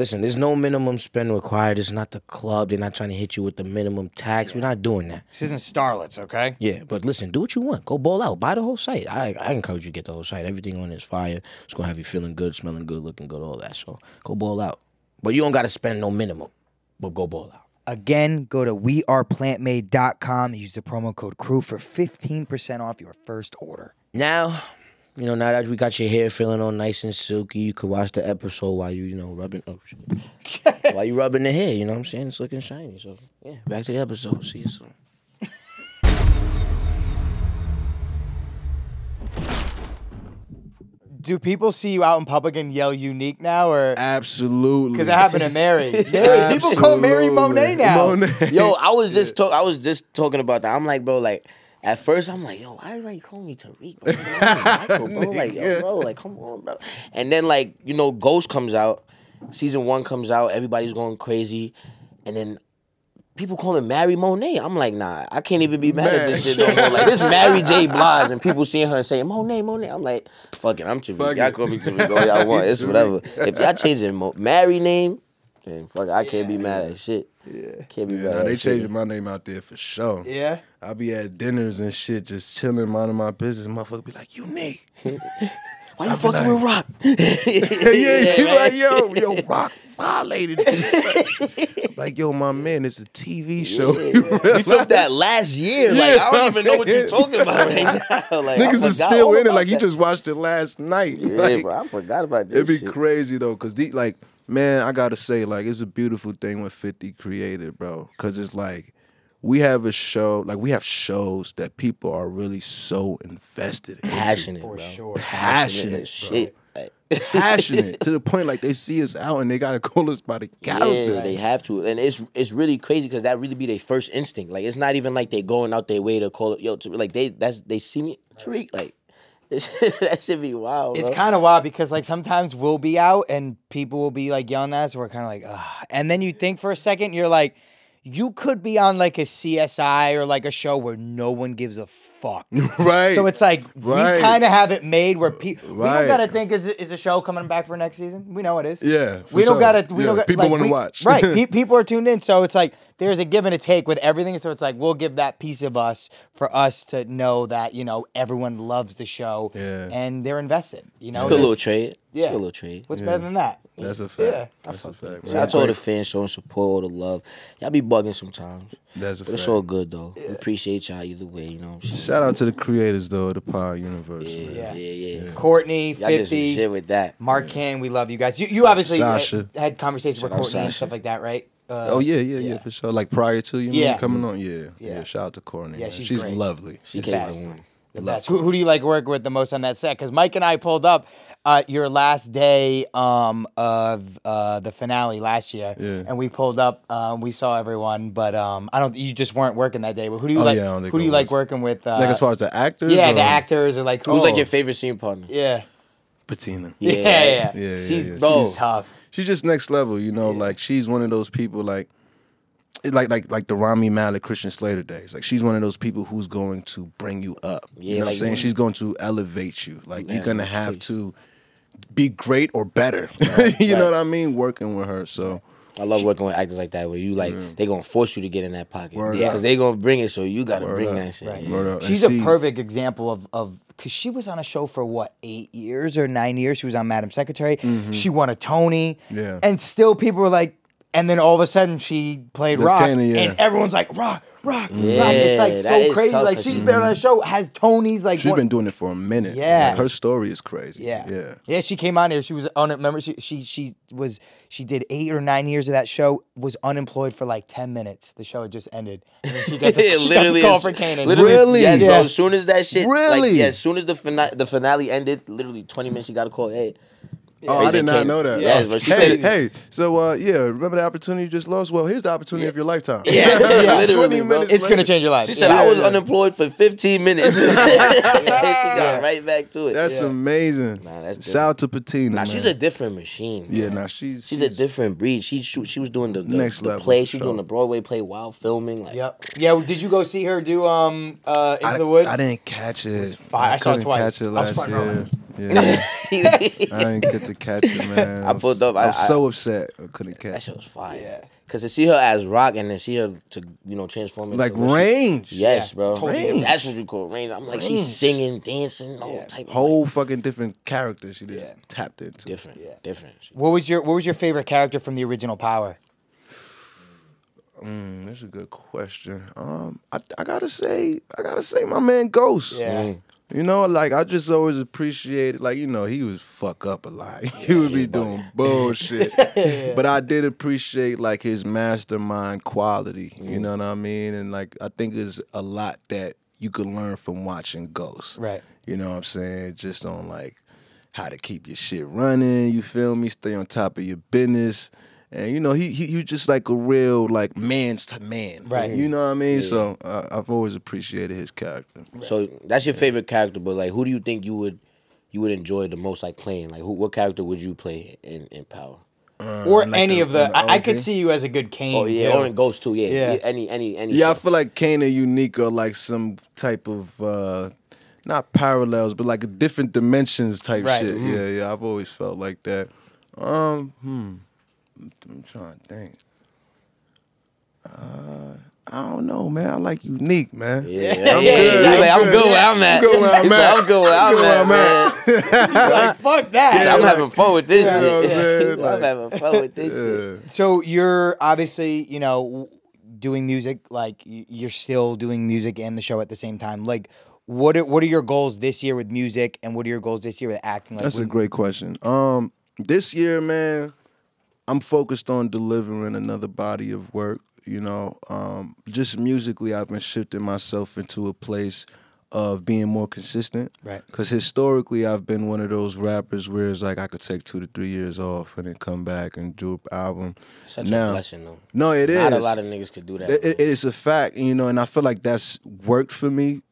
Listen, there's no minimum spend required. It's not the club. They're not trying to hit you with the minimum tax. We're not doing that. This isn't Starlets, okay? Yeah, but listen, do what you want. Go ball out. Buy the whole site. I, I encourage you to get the whole site. Everything on it is fire. It's gonna have you feeling good, smelling good, looking good, all that. So go ball out. But you don't gotta spend no minimum. But go ball out. Again, go to weareplantmade.com and use the promo code CREW for 15% off your first order. Now, you know, now that we got your hair feeling all nice and silky, you could watch the episode while you, you know, rubbing oh shit. while you rubbing the hair, you know what I'm saying? It's looking shiny. So yeah, back to the episode. See you soon. Do people see you out in public and yell unique now or Absolutely. because it happened to Mary? Mary people call Mary Monet now. Monet. Yo, I was just talk. I was just talking about that. I'm like, bro, like at first I'm like, yo, why everybody call me Tariq? Bro? Michael, bro. Like, yo, bro, like, come on, bro. And then like, you know, Ghost comes out, season one comes out, everybody's going crazy, and then. People call it Mary Monet. I'm like, nah, I can't even be mad at this shit no more. Like, this Mary J. Blige, and people seeing her and saying Monet, Monet. I'm like, fuck it, I'm Tariq. Fuck Y'all call me Tariq all y'all want. It's whatever. If y'all changing Mary name, then fuck it, I can't be mad at shit. Yeah. Can't be Yeah, mad nah, at they shit. changing my name out there for sure. Yeah. I be at dinners and shit, just chilling, minding my business. Motherfucker be like, "You unique. Why you fucking with Raq? yeah, yeah, he man. like, yo, yo, Raq violated you. son. like, yo, my man, it's a TV show. We filmed that last year. Like I don't even know what you're talking about right now. Like I Niggas is still in it. about Like, he that. just watched it last night. Yeah, Like, bro. I forgot about this. It'd be shit. crazy though, cause the like, man, I gotta say, like, it's a beautiful thing what Fifty created, bro. Cause it's like, we have a show, like, we have shows that people are really so invested in, passionate, For bro. sure. passionate, as bro. shit. Like, passionate to the point like they see us out and they gotta call us by the yeah, they have to, and it's it's really crazy because that really be their first instinct. Like it's not even like they going out their way to call it yo. To, like they that's they see me Tariq. Like this, that should be wild. It's kind of wild because like sometimes we'll be out and people will be like yelling at us. We're kind of like, Ugh. and then you think for a second, you're like, you could be on like a CSI or like a show where no one gives a fuck. right. So it's like Right. we kind of have it made where people we don't gotta think is is a show coming back for next season. We know it is. Yeah, for we don't sure. gotta. We Yeah, don't. Gotta, people like, wanna watch. right? pe- people are tuned in, so it's like there's a give and a take with everything. So it's like we'll give that piece of us for us to know that you know everyone loves the show Yeah. and they're invested. You know, It's a little trade. It's Yeah. a little trade. what's better than that? That's a fact. Yeah, I That's a fuck with fact. it. Shout out to all the fans showing support, all the love. Y'all be bugging sometimes. That's a But it's all good though. We appreciate y'all either way, you know what I'm saying? Shout out to the creators though, of the Power Universe, Yeah, man. yeah, Yeah. yeah. Courtney, Y'all did some Fifty, shit with that. Mark King, we love you guys. You, you obviously Sascha. had, had conversations with Shout out Courtney and stuff like that, right? Uh, Oh yeah, yeah, yeah, for sure. Like prior to you know Yeah. coming on, yeah, Yeah. yeah. Shout out to Courtney. Yeah, man. she's she's great. lovely. She the came best. to win. The best. Who, who do you like work with the most on that set? Because Mike and I pulled up uh, your last day um, of uh, the finale last year, Yeah. and we pulled up. Um, we saw everyone, but um, I don't. You just weren't working that day. But who do you Oh, like? yeah, I don't think who do you like working with? Uh, like as far as the actors, yeah, or- the actors or like Who's Oh. like your favorite scene partner? Yeah, Patina. yeah, yeah. Yeah, yeah, She's, yeah. she's tough. She's just next level, you know. Like she's one of those people. Like it like like like the Rami Malek Christian Slater days. Like she's one of those people who's going to bring you up. Yeah, you know what I'm saying? when- She's going to elevate you. Like you're gonna have crazy. to be great or better. you know what I mean? Working with her. So I love working with actors like that where you like they're gonna force you to get in that pocket. Word yeah, because they gonna bring it, so you gotta Word bring up. that shit. Right. yeah. Word up. And She's a she- perfect example of of because she was on a show for what eight years or nine years. She was on Madam Secretary. Mm-hmm. She won a Tony. Yeah. and still people were like. And then all of a sudden she played That's rock, Kana, yeah. and everyone's like rock, rock, rock. It's like so crazy. tough Like 'cause she's she- been on mm-hmm. a show, has Tonys. Like she's one- been doing it for a minute. Yeah. Like, her story is crazy. Yeah. Yeah. Yeah, she came on here. She was on it. Remember, she, she she was she did eight or nine years of that show. Was unemployed for like ten minutes. The show had just ended. And then she got the, Yeah, she got the call as- for Kanan. literally, Really? Yes, Yeah. bro. As soon as that shit, Really? Like, yeah, as soon as the finale, the finale ended, literally twenty minutes, she got a call. Hey, Oh, I did not Kanan. know that. Yes, but she hey, said hey, so uh, yeah, remember the opportunity you just lost? Well, here's the opportunity of your lifetime. Yeah, literally, 20 bro. minutes It's gonna change your life. She said Yeah, I was yeah. unemployed for 15 minutes. she got right back to it. That's amazing. Nah, that's Shout out to Patina. Nah, man. she's a different machine. yeah. now Nah, she's She's a different breed. She she, she was doing the, the Next the level, play. She was doing the Broadway play while filming. Like, Yep. Yeah. Did you go see her do um uh Into I, the Woods? I didn't catch it. fire. I saw it couldn't twice. catch it I was last front year. Yeah, I didn't get to catch it, man. I pulled up, I- I was I- so upset. I couldn't catch. that catch shit it. was fire. Yeah. Cause to see her as Raq and then see her to you know transform into Like what she- range. Yes, Yeah, bro. totally different. That's what you call range. I'm like Range. she's singing, dancing, all Yeah. type of Whole like, fucking different character she just Yeah. tapped into. different, Yeah. different. What was your What was your favorite character from the original Power? Mm, that's a good question. Um, I, I gotta say, I gotta say, my man Ghost. Yeah. Mm. You know, like I just always appreciated, like you know, he was fuck up a lot. he would be doing bullshit, but I did appreciate like his mastermind quality. You Mm. know what I mean? And like I think there's a lot that you could learn from watching Ghost. Right. You know what I'm saying? Just on like how to keep your shit running. You feel me? Stay on top of your business. And you know he he, he was just like a real like man's to man. Right. You know what I mean? So uh, I've always appreciated his character. So that's your favorite character, but like, who do you think you would you would enjoy the most, like playing? Like, who what character would you play in in Power? or like any the- of the? the I, I could see you as a good Kane. Oh yeah, too. or in Ghost too. Yeah, Yeah. yeah. any any any. Yeah, I feel like Kane and Unique are like some type of uh not parallels, but like a different dimensions type Right. shit. Mhm. Yeah, yeah. I've always felt like that. Um, hmm. I'm trying to think. Uh, I don't know, man. I like Unique, man. Yeah, I'm yeah, good. He's like, I'm good where I'm at. I'm good where I'm at. I'm good where I'm good where at. I'm man. like fuck that. He's like, I'm having fun with this You know what I'm shit. saying? He's like, I'm Like, having fun with this shit. So you're obviously, you know, doing music. Like you're still doing music and the show at the same time. Like, what are, what are your goals this year with music, and what are your goals this year with acting? Like, That's a great question. Um, this year, man, I'm focused on delivering another body of work. You know, um, just musically, I've been shifting myself into a place of being more consistent. Right. Because historically, I've been one of those rappers where it's like I could take two to three years off and then come back and do an album. Such a blessing though. No, it is. Not a lot of niggas could do that. It- it- it's a fact, you know, and I feel like that's worked for me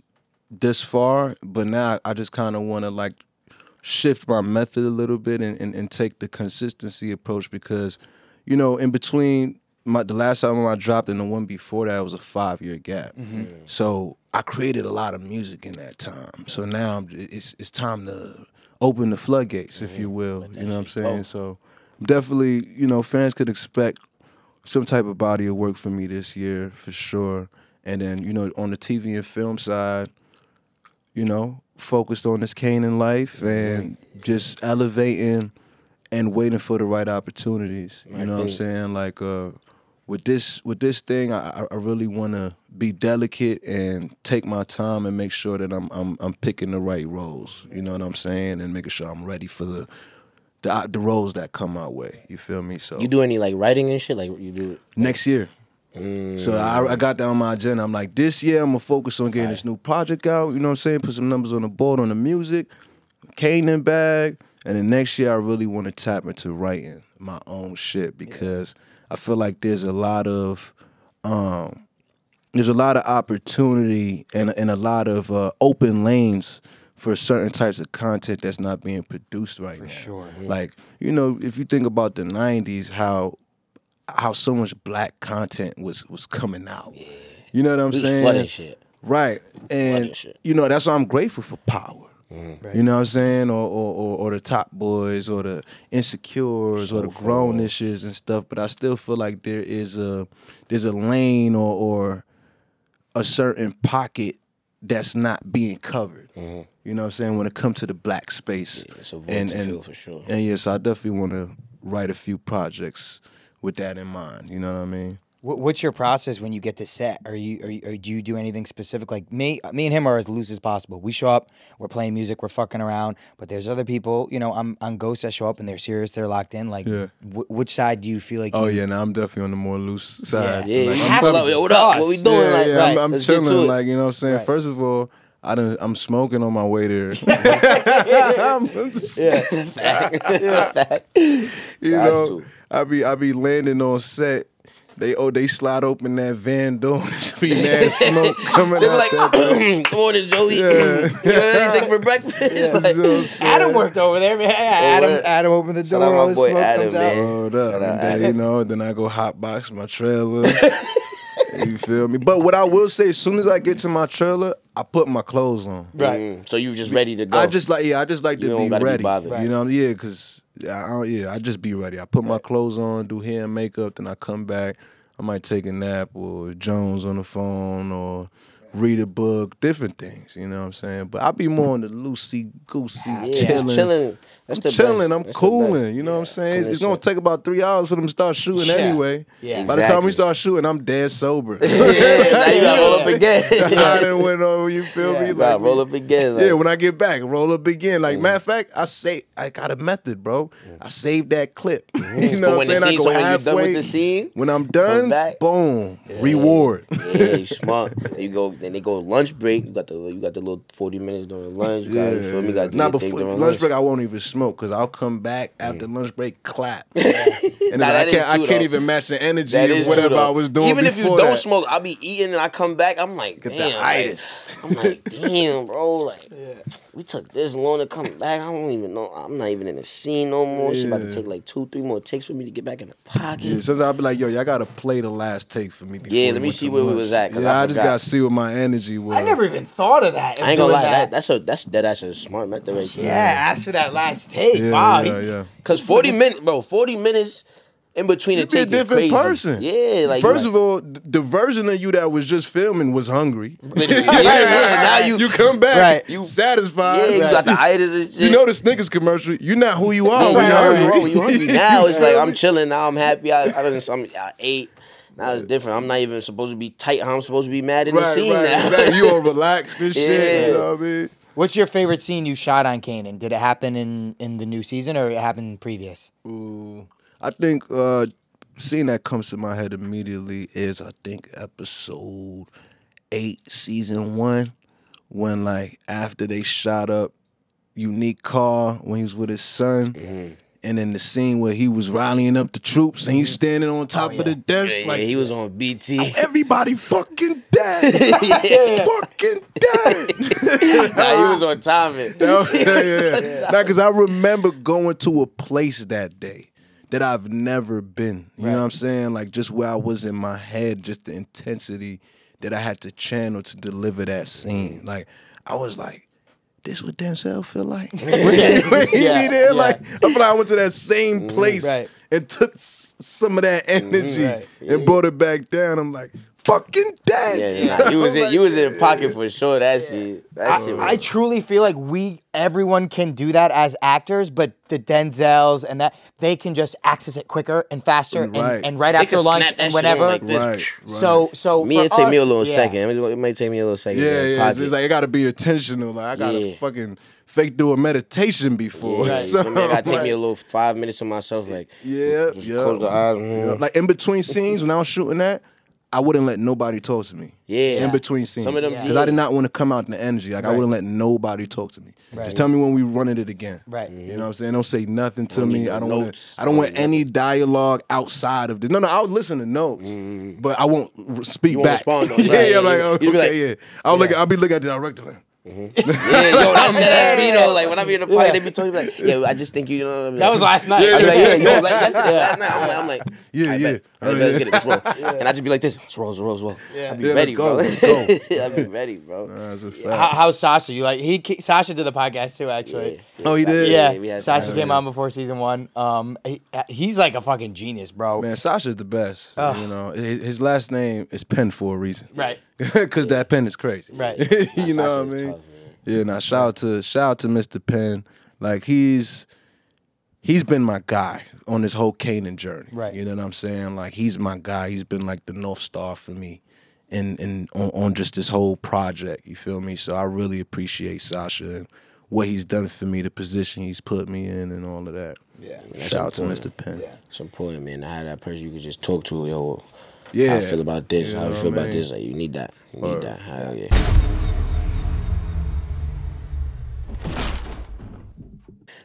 this far. But now I just kind of want to like shift my method a little bit and, and, and take the consistency approach because, you know, in between my the last album I dropped and the one before that was a five year gap. Mm-hmm. So I created a lot of music in that time. So now it's it's time to open the floodgates, if mm-hmm. you will. You know what I'm saying? Oh. So definitely, you know, fans could expect some type of body of work for me this year for sure. And then, you know, on the TV and film side, you know, focused on this Kanan life and just elevating and waiting for the right opportunities. You know what I'm saying? Like uh with this with this thing, I, I- I really want to be delicate and take my time and make sure that I'm I'm I'm picking the right roles. You know what I'm saying? And making sure I'm ready for the the, the roles that come my way. You feel me? So You do any like writing and shit? Like you do? next year. Mm. So I, I got that on my agenda. I'm like, this year I'm gonna focus on getting this new project out. You know what I'm saying? Put some numbers on the board on the music, Kanan bag, and then next year I really want to tap into writing my own shit because I feel like there's a lot of um, there's a lot of opportunity and and a lot of uh, open lanes for certain types of content that's not being produced right now. sure. Like you know, if you think about the '90s, how how so much black content was was coming out. Yeah. You know what I'm We saying? flooding shit. Right. And shit. you know, that's why I'm grateful for power. Mm-hmm. You know what I'm saying? Or or, or or the top boys or the insecures or the grownishes and stuff. But I still feel like there is a there's a lane or or a certain pocket that's not being covered. You know what I'm saying? When it comes to the black space. Yeah, it's a void to fill for sure. And yes, I definitely want to write a few projects with that in mind. You know what I mean? What's your process when you get to set? Are you, are you or do you do anything specific? Like me, me and him are as loose as possible. We show up, we're playing music, we're fucking around. But there's other people, you know, I'm on Ghost that show up and they're serious, they're locked in. Like, Yeah. wh- which side do you feel like? Oh you, yeah, now I'm definitely on the more loose side. Yeah, Like, you I'm have to probably- What up? What we doing? yeah, like, yeah, right, I'm, I'm let's get to chilling. Like you know what I'm saying. Right. First of all, I I'm smoking on my way there. I'm just- you Guys know, too. I be I be landing on set. They oh they slide open that van door. and Just be mad smoke coming They out were like, that bitch. "Come on, Joey. Yeah. you got anything for breakfast?" Like, You know what I'm saying? Adam worked over there, man. Adam, word. Adam opened the Shout door, out my all the boy smoke Adam, comes out. man. Hold up. Shout out And then, you know, then I go hot box my trailer. you feel me? But what I will say, as soon as I get to my trailer, I put my clothes on. Right. Mm, so you just ready to go? I just like yeah, I just like You to don't be gotta be ready. bothered. You know, yeah, cause I don't, yeah, I just be ready. I put my clothes on, do hair and makeup, then I come back. I might take a nap or Jones on the phone or read a book, different things. You know what I'm saying? But I be more on the loosey goosey, yeah, chilling. chilling. That's the chilling. I'm cooling. You know what I'm saying? It's, it's gonna take about three hours for them to start shooting Yeah. anyway. Yeah. By the time we start shooting, I'm dead sober. yeah, now you gotta roll up again. I done went over. You feel Yeah. me? Gotta roll up again. Like, Yeah, when I get back, roll up again. Like matter of fact, I say I got a method, bro. I saved that clip. you know what I'm saying? I go so halfway. the scene, when I'm done, back. boom, reward. Yeah, you smart. You go. Then they go lunch break. You got the you got the little forty minutes during lunch. You got, you feel me? You got Not before lunch break. I won't even smoke because I'll come back after lunch break, clap, and then Nah, I can't. I can't though. even match the energy That of whatever true. I was doing. Even if you don't that. smoke, I'll be eating and I come back. I'm like, Get damn, like, I'm like, damn, bro. Like, we took this long to come back. I don't even know. I'm not even in the scene no more. She about to take like two, three more takes for me to get back in the pocket. Yeah, sometimes I'll be like, yo, y'all gotta play the last take for me. Before Yeah, let me see to where we lunch. was at, 'cause Yeah, I I, just gotta see what my energy was. I never even thought of that. I ain't gonna lie, that. that. that's a that's that that's a smart method right there. yeah, ask for that last take. Yeah, wow. yeah, yeah. Cause forty minutes, bro, forty minutes in between You the be a different crazy. person. Yeah, like First like, of all, the version of you that was just filming was hungry. yeah, yeah, now you, You come back, Right. you satisfied. yeah, you Right. got the itis. You know the Snickers commercial. You're not who you are Yeah, when you you're know, hungry. bro, when you hungry now, it's like I'm chilling now. I'm happy. I I, done, I'm, I ate. Now it's different. I'm not even supposed to be tight. How I'm supposed to be mad in the scene right, now. exactly. You all relaxed and shit. Yeah. You know what I mean? What's your favorite scene you shot on Kanan? Did it happen in in the new season or it happened previous? Ooh, I think uh scene that comes to my head immediately is I think episode eight, season one, when like after they shot up Unique Car when he was with his son. Mm-hmm. And then the scene where he was rallying up the troops and he's standing on top of the desk Oh, Yeah, like he was on BT. everybody fucking dead. fucking dead. nah, he was on timing. yeah, yeah, yeah. Nah, cause I remember going to a place that day that I've never been. You know what I'm saying? Like just where I was in my head, just the intensity that I had to channel to deliver that scene. Mm. Like I was like, this what Denzel feel like? when he, when he Yeah, be there, yeah. like I feel like I went to that same mm, place Right. and took s- some of that mm, energy Right. and brought it back down. I'm like, fucking dead. Yeah, yeah. Nah, you was in, you was in pocket for sure. That shit. That shit. I truly feel like we everyone can do that as actors, but the Denzels and that they can just access it quicker and faster and Right. and right They after lunch and shit whenever. like this. Right, right. So so me, for it take me a little yeah. second. It may take me a little second. Yeah, yeah. It's, it's like I gotta be intentional. Like I gotta Yeah. fucking fake do a meditation before. Yeah, So, so, man, I take like, me a little five minutes to myself, like Yeah, just yeah. close the eyes. yeah. mm. Like in between scenes when I was shooting that, I wouldn't let nobody talk to me. Yeah. In between scenes. Some of them Because do. I did not want to come out in the energy. Like I wouldn't let nobody talk to me. Right. Just tell me when we running it again. Right. You know what I'm saying? Don't say nothing to me. no I don't want. I don't want any dialogue outside of this. No, no, I'll listen to notes. Mm-hmm. But I won't speak. You won't back. respond, though. yeah, Right, yeah, yeah, like, yeah. You'll be okay, like- yeah. I'll look at, I'll be looking at the director like, Yeah, yo, that's that ass me though. Like when I be in the party, they be talking like, yeah, I just think you, you know. That was last night. I be like, yeah, yo, like, that's it. Last night, I'm like, I'm like, Yeah, "Alright, yeah. bet. Alright, bet, let's get it, let's roll. And I just be like this, let's roll, let's roll, let's roll. Yeah. I be Yeah, ready, let's go, bro. let's go. I be ready, bro. That's a fact. How, how's Sascha? You like he? Sascha did the podcast too, actually. Oh, he did? Yeah, we had Sascha came on before season one. Um, he, he's like a fucking genius, bro. Man, Sascha's the best. You know, his, his last name is Penn for a reason. Right. Because that pen is crazy. Right. you know what I mean? Tough, man. yeah. Now shout out to shout out to Mr. Penn. Like he's he's been my guy on this whole Kanan journey. Right. You know what I'm saying? Like he's my guy. He's been like the north star for me. And and on, on just this whole project, you feel me? So I really appreciate Sascha and what he's done for me, the position he's put me in, and all of that. Yeah. That's Shout out to. Mr. Penn. Yeah. It's important, man. I had that person you could just talk to, yo. Yeah. How I feel about this. You how know I what feel I about this. Like you need that. You need Word. that. Hell yeah.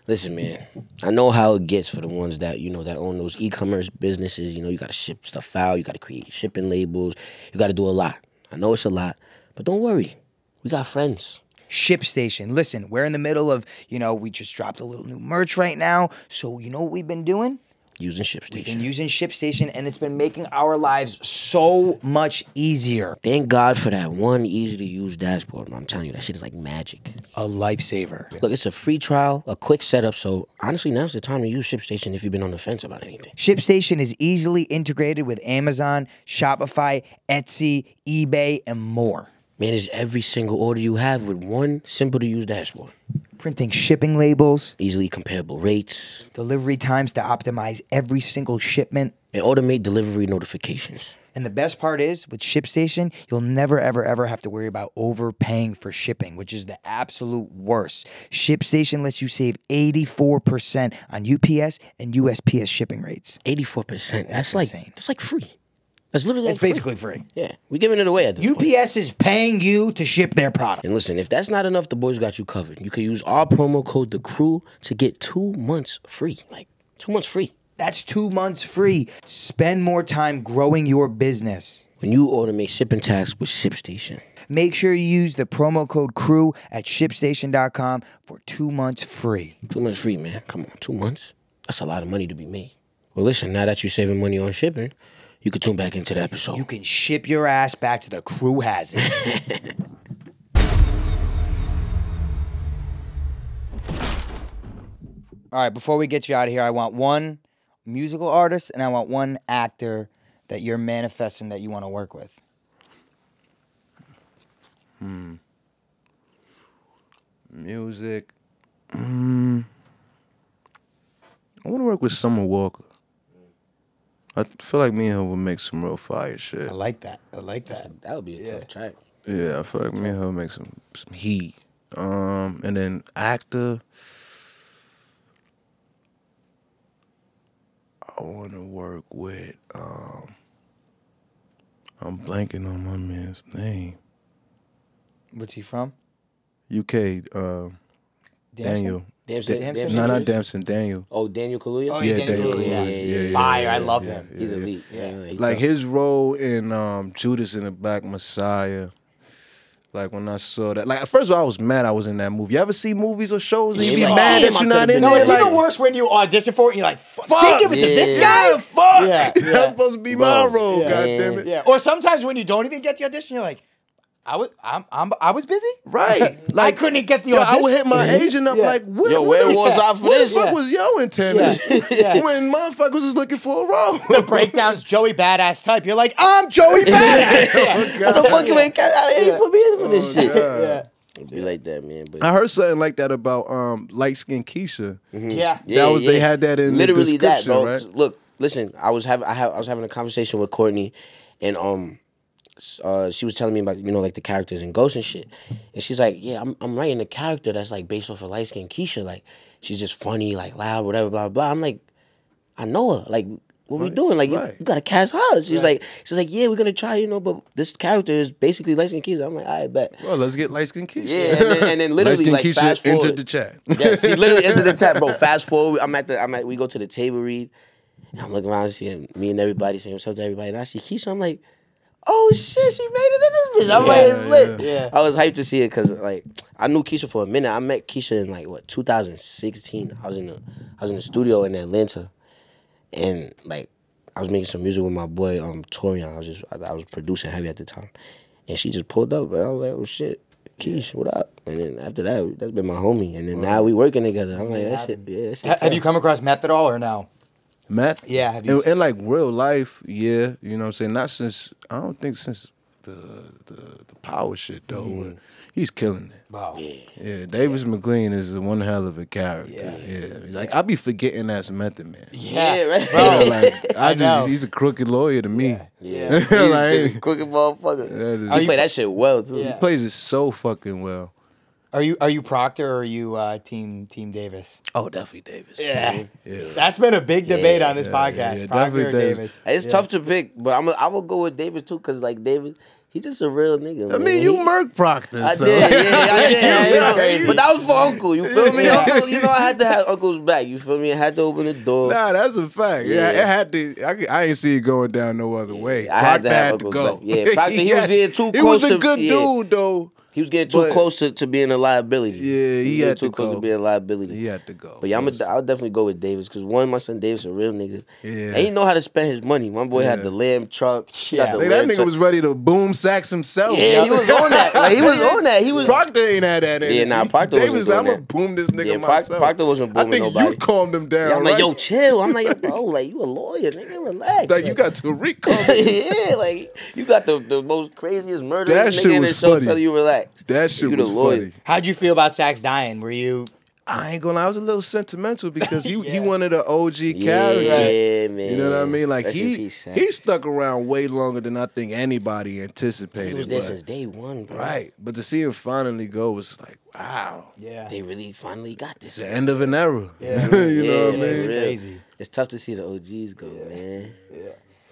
Listen, man. I know how it gets for the ones that you know that own those e-commerce businesses. You know, you got to ship stuff out. You got to create shipping labels. You got to do a lot. I know it's a lot, but don't worry. We got friends. ShipStation. Listen, we're in the middle of, you know, we just dropped a little new merch right now. So you know what we've been doing? Using We've ShipStation. been using ShipStation, and it's been making our lives so much easier. Thank God for that one easy to use dashboard. I'm telling you, that shit is like magic. A lifesaver. Look, it's a free trial, a quick setup. So honestly, now's the time to use ShipStation if you've been on the fence about anything. ShipStation is easily integrated with Amazon, Shopify, Etsy, eBay, and more. Manage every single order you have with one simple to use dashboard. Printing shipping labels, Easily comparable rates, delivery times to optimize every single shipment. and automate delivery notifications. And the best part is with ShipStation, you'll never, ever, ever have to worry about overpaying for shipping, which is the absolute worst. ShipStation lets you save 84% on UPS and USPS shipping rates. 84%. That's, like insane. that's like free. That's literally It's like free. basically free. Yeah, we're giving it away at this point. UPS is paying you to ship their product. And listen, if that's not enough, the boys got you covered. You can use our promo code the crew to get two months free. Like two months free. That's two months free. Spend more time growing your business. When you automate shipping tasks with ShipStation. Make sure you use the promo code CREW at shipstation.com for two months free. Two months free, man. Come on, two months. That's a lot of money to be made. Well, listen, now that you're saving money on shipping, you can tune back into the episode. You can ship your ass back to the crew has it. All right, before we get you out of here, I want one musical artist and I want one actor that you're manifesting that you want to work with. Hmm. Music. Mm, I want to work with Summer Walker. I feel like me and her would make some real fire shit. I like that. I like that. that would be a tough track. Yeah, I feel like me and her would make some some heat. Um, and then actor. I want to work with. Um, I'm blanking on my man's name. What's he from? UK. Uh, Daniel. Damson? Damson? Damson? No, not Damson. Daniel. Oh, Daniel Kaluuya? Oh, Yeah, Daniel Daniel Kaluuya, Kaluuya. yeah. Yeah, yeah, Fire, yeah, I love yeah, him. He's elite. Yeah. Yeah, he's like tough. his role in um, Judas and the Black Messiah. Like when I saw that, like first of all, I was mad I was in that movie. You ever see movies or shows and you be like, mad damn, that you're not could've in been No, there? it's like, even worse when you audition for it and you're like, fuck, Fuck. they give it to this Yeah. guy? Yeah, fuck. Yeah, That's supposed to be my role. Yeah. God damn it. Yeah. Or sometimes when you don't even get the audition, you're like, I was I'm, I'm I was busy. Right. I couldn't get the Yo, audition. I would hit my agent up Yeah. like, what, Yo, where the- was I for what this? the fuck Yeah. was your antennas? Yeah. when motherfuckers was looking for a role. the breakdowns Joey Badass type. You're like, I'm Joey Badass. What the fuck you ain't got out here put me in for this shit? God. yeah. It'd be like that, man. But I heard something like that about um, light skinned Keisha. Yeah. That was- they had that in the literally that, bro. right? 'Cause Look, listen, I was having I, have, I was having a conversation with Courtney, and um, s- uh, she was telling me about you know like the characters and Ghost and shit, and she's like, yeah, I'm I'm writing a character that's like based off of light skinned Keisha, like she's just funny, like loud, whatever, blah blah. blah. I'm like, I know her, like. What we doing? Like you, right. you gotta cast her. She's like, she's like, yeah, we're gonna try, you know, but this character is basically light skinned Keisha. I'm like, I bet. Well, let's get light skinned Keisha. Yeah, and then, and then literally like Keisha fast forward. entered the chat. Yeah, she literally entered the chat, bro. Fast forward, I'm at the, I'm at, we go to the table read, and I'm looking around, seeing me and everybody saying what's up to everybody, and I see Keisha. I'm like, oh shit, she made it in this bitch. I'm like, it's lit. yeah. I was hyped to see it because like I knew Keisha for a minute. I met Keisha in like what 2016. I was in the I was in the studio in Atlanta, and like I was making some music with my boy um Torian. I was just I, I was producing heavy at the time, and she just pulled up. And I was like, oh shit. Keisha, what up? And then after that, that's been my homie. And then now we working together. I'm like, that shit, yeah, that shit. Have tough. you come across meth at all or no? Matt? Yeah, have you In, seen- in like real life, yeah. You know what I'm saying? Not since I don't think since the the, the power shit though. Mm-hmm. But he's killing it. Wow. Yeah, Davis MacLean is one hell of a character. Yeah, like I be forgetting that's Method Man. Yeah, Yeah, right. You know, like I, I just he's a crooked lawyer to me. Yeah, he's Like- just a crooked motherfucker. That is- he Are you- play that shit well too. Yeah. He plays it so fucking well. Are you are you Proctor or are you uh, Team Team Davis? Oh, definitely Davis. Yeah. Yeah. That's been a big debate Yeah, on this yeah, podcast. yeah, yeah, Proctor or definitely Davis. Davis? It's Yeah. tough to pick, but I'm a, I will go with Davis too, cause like Davis, he just a real nigga. I man. mean, you He- Merc Proctor. I so. did, yeah, I did. you know, but that was for Uncle. You feel me? Uncle, you know, I had to have Uncle's back. You feel me? I had to open the door. Nah, that's a fact. Yeah, Yeah. it had to. I, could- I ain't see it going down no other way. I had to have had to Uncle's go. back. Yeah, Proctor, he was had- getting too He was a to- good yeah. dude though. He was getting too But- close to, to being a liability. Yeah, he was had too to close go. to being a liability. He had to go. But yeah, I'm a, I'll definitely go with Davis because one, my son Davis a real nigga. Yeah. And he know how to spend his money. My boy had the lamb truck. Yeah. got the Like, that nigga truck. was ready to boom sacks himself. Yeah, he was on that. Like he was on that. He was. Proctor ain't had that energy. Yeah, nah, Proctor wasn't Davis, doing I'm gonna boom this nigga Yeah, myself. Proctor wasn't booming I think nobody. you calmed him down. Yeah, I'm like, right? yo, chill. I'm like, yo, bro, like you a lawyer, nigga, relax. Like you got to recall. yeah, like you got the, the most craziest murder That nigga shit in was the show funny. tell you relax. That shit You was lawyer. funny. How'd you feel about Saxe dying? Were you? I ain't gonna lie, I was a little sentimental because he he Yeah. one of the OG Yeah, characters. man. You know what I mean? Like Rest in he he stuck around way longer than I think anybody anticipated. He was there since day one, bro. right, but to see him finally go was like, wow, Yeah. They really finally got this. it's the end of an era. Yeah. you know Yeah, what I mean? It's crazy. It's tough to see the OGs go, man. Yeah.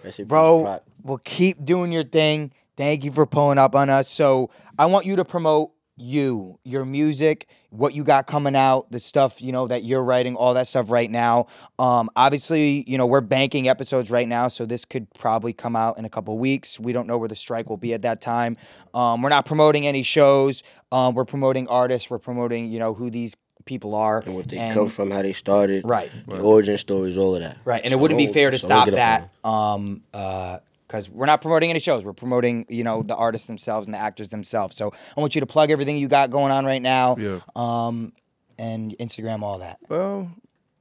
Rest Bro, Proc. well, keep doing your thing. Thank you for pulling up on us. So I want you to promote you, your music, what you got coming out, the stuff you know that you're writing, all that stuff right now. Um, obviously, you know we're banking episodes right now, so this could probably come out in a couple weeks. We don't know where the strike will be at that time. Um, we're not promoting any shows. Um, we're promoting artists. We're promoting you know who these people are and what they and- come from, how they started, Right. the origin stories, all of that. Right, and So it wouldn't be fair to so stop that. Um, uh, because we're not promoting any shows. We're promoting, you know, the artists themselves and the actors themselves. So I want you to plug everything you got going on right now. Yeah. Um, and Instagram, all that. Well,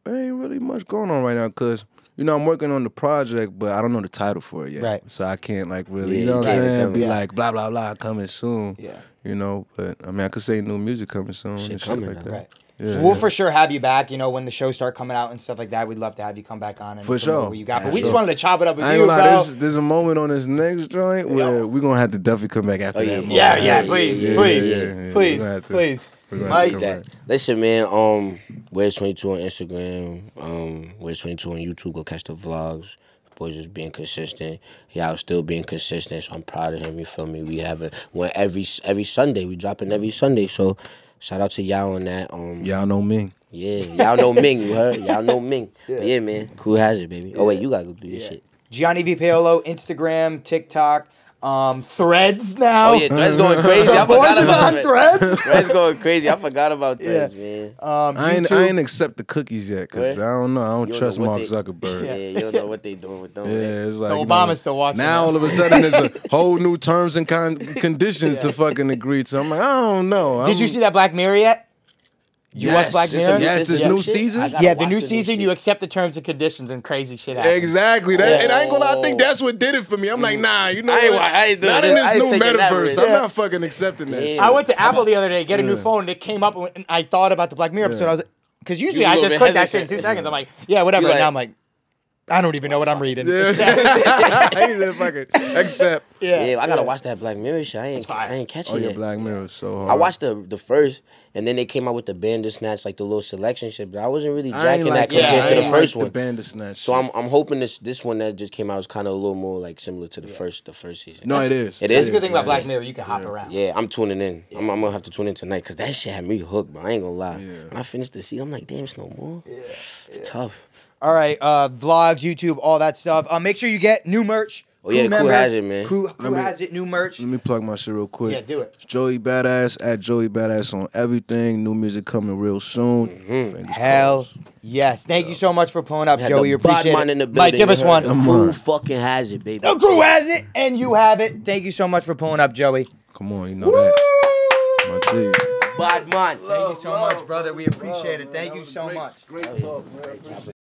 there ain't really much going on right now because you know I'm working on the project, but I don't know the title for it yet. Right. So I can't like really, Yeah, you know you what I'm saying? Be me. like blah blah blah coming soon. Yeah. You know, but I mean I could say new music coming soon Shit and shit coming like now. that. Right. Yeah, we'll yeah. for sure have you back. You know, when the shows start coming out and stuff like that, we'd love to have you come back on and For sure. What you got, but For we just wanted to chop it up with I ain't you, gonna bro. there's, there's a moment on this next joint where Yeah. we're gonna have to definitely come back after Oh, that. yeah. moment. yeah, yeah, Yeah, please, yeah, please, yeah, yeah, yeah. please, We're gonna have to- please. we're gonna have to Mike, come that. back. Listen, man. Um, Where's Twenty Two on Instagram. Um, Where's Twenty Two on YouTube. Go catch the vlogs. boys just being consistent. Y'all still being consistent. So I'm proud of him. You feel me? We have it when every every Sunday. We dropping every Sunday. So shout out to y'all on that. Um, Y'all know Ming. yeah, y'all know Ming. You heard? Y'all know Ming. Yeah, yeah man. Cool has it, baby. Oh wait, you gotta go do this shit. Gianni V Paolo, Instagram, TikTok, um, Threads now. Oh yeah, Threads going crazy. I forgot about on Threads. Threads going crazy. I forgot about Threads, man. Um, I ain't, I ain't accept the cookies yet because I don't know. I don't You don't trust know Mark they- Zuckerberg. Yeah, you don't know what they doing with them. Yeah, man. it's like The you Obama's know, still watching Now that. all of a sudden there's a whole new terms and con- conditions to fucking agree to. I'm like, I don't know. Did you I'm- see that Black Mirror yet? You yes, watch Black Mirror? Yes, this Yeah. new Shit, season. Yeah, the new watch new season, shit. you accept the terms and conditions, and crazy shit happens. Exactly. That, Yeah. And I ain't gonna lie, I think that's what did it for me. I'm like, mm-hmm. nah, you know I ain't what? I ain't Not that. in this ain't new metaverse. I'm Yeah. not fucking accepting that Yeah. shit. I went to Apple the other day, get a new phone, and it came up, and I thought about the Black Mirror episode. I was like, because usually I just click bit that shit in two seconds. I'm like, yeah, whatever. You now I'm like, I don't even know what I'm reading. Yeah. Exactly. fucking accept. yeah, Yeah, I gotta watch that Black Mirror shit. I ain't, fire. I ain't catch Oh it yeah, yet. Black Mirror is so hard. I watched the the first, and then they came out with the Bandersnatch, like the little selection shit. But I wasn't really I jacking like that compared yeah, to I the first like one. The Bandersnatch. so I'm I'm hoping this this one that just came out is kind of a little more like similar to the first the first season. no, it is. It That's is? a good thing about. Black Mirror. You can hop around. Yeah, I'm tuning in. I'm, I'm gonna have to tune in tonight because that shit had me hooked, But I ain't gonna lie. When I finished the season, I'm like, damn, it's no more. It's tough. All right, uh, vlogs, YouTube, all that stuff. Uh, make sure you get new merch. Oh yeah, the crew has it, man. Crew, crew me- has it. New merch. Let me plug my shit real quick. Yeah, do it. It's Joey Badass at Joey Badass on everything. New music coming real soon. Mm-hmm. Hell crossed. yes. Thank you so much for pulling up, We had Joey. the Appreciate Bodman it. in the Mike, give us one. The Come crew on. fucking has it, baby. The crew has it, and you have it. Thank you so much for pulling up, Joey. Come on, you know that. My G. Bodman. Thank you so much, brother. We appreciate it. Thank you so much. Great talk, man.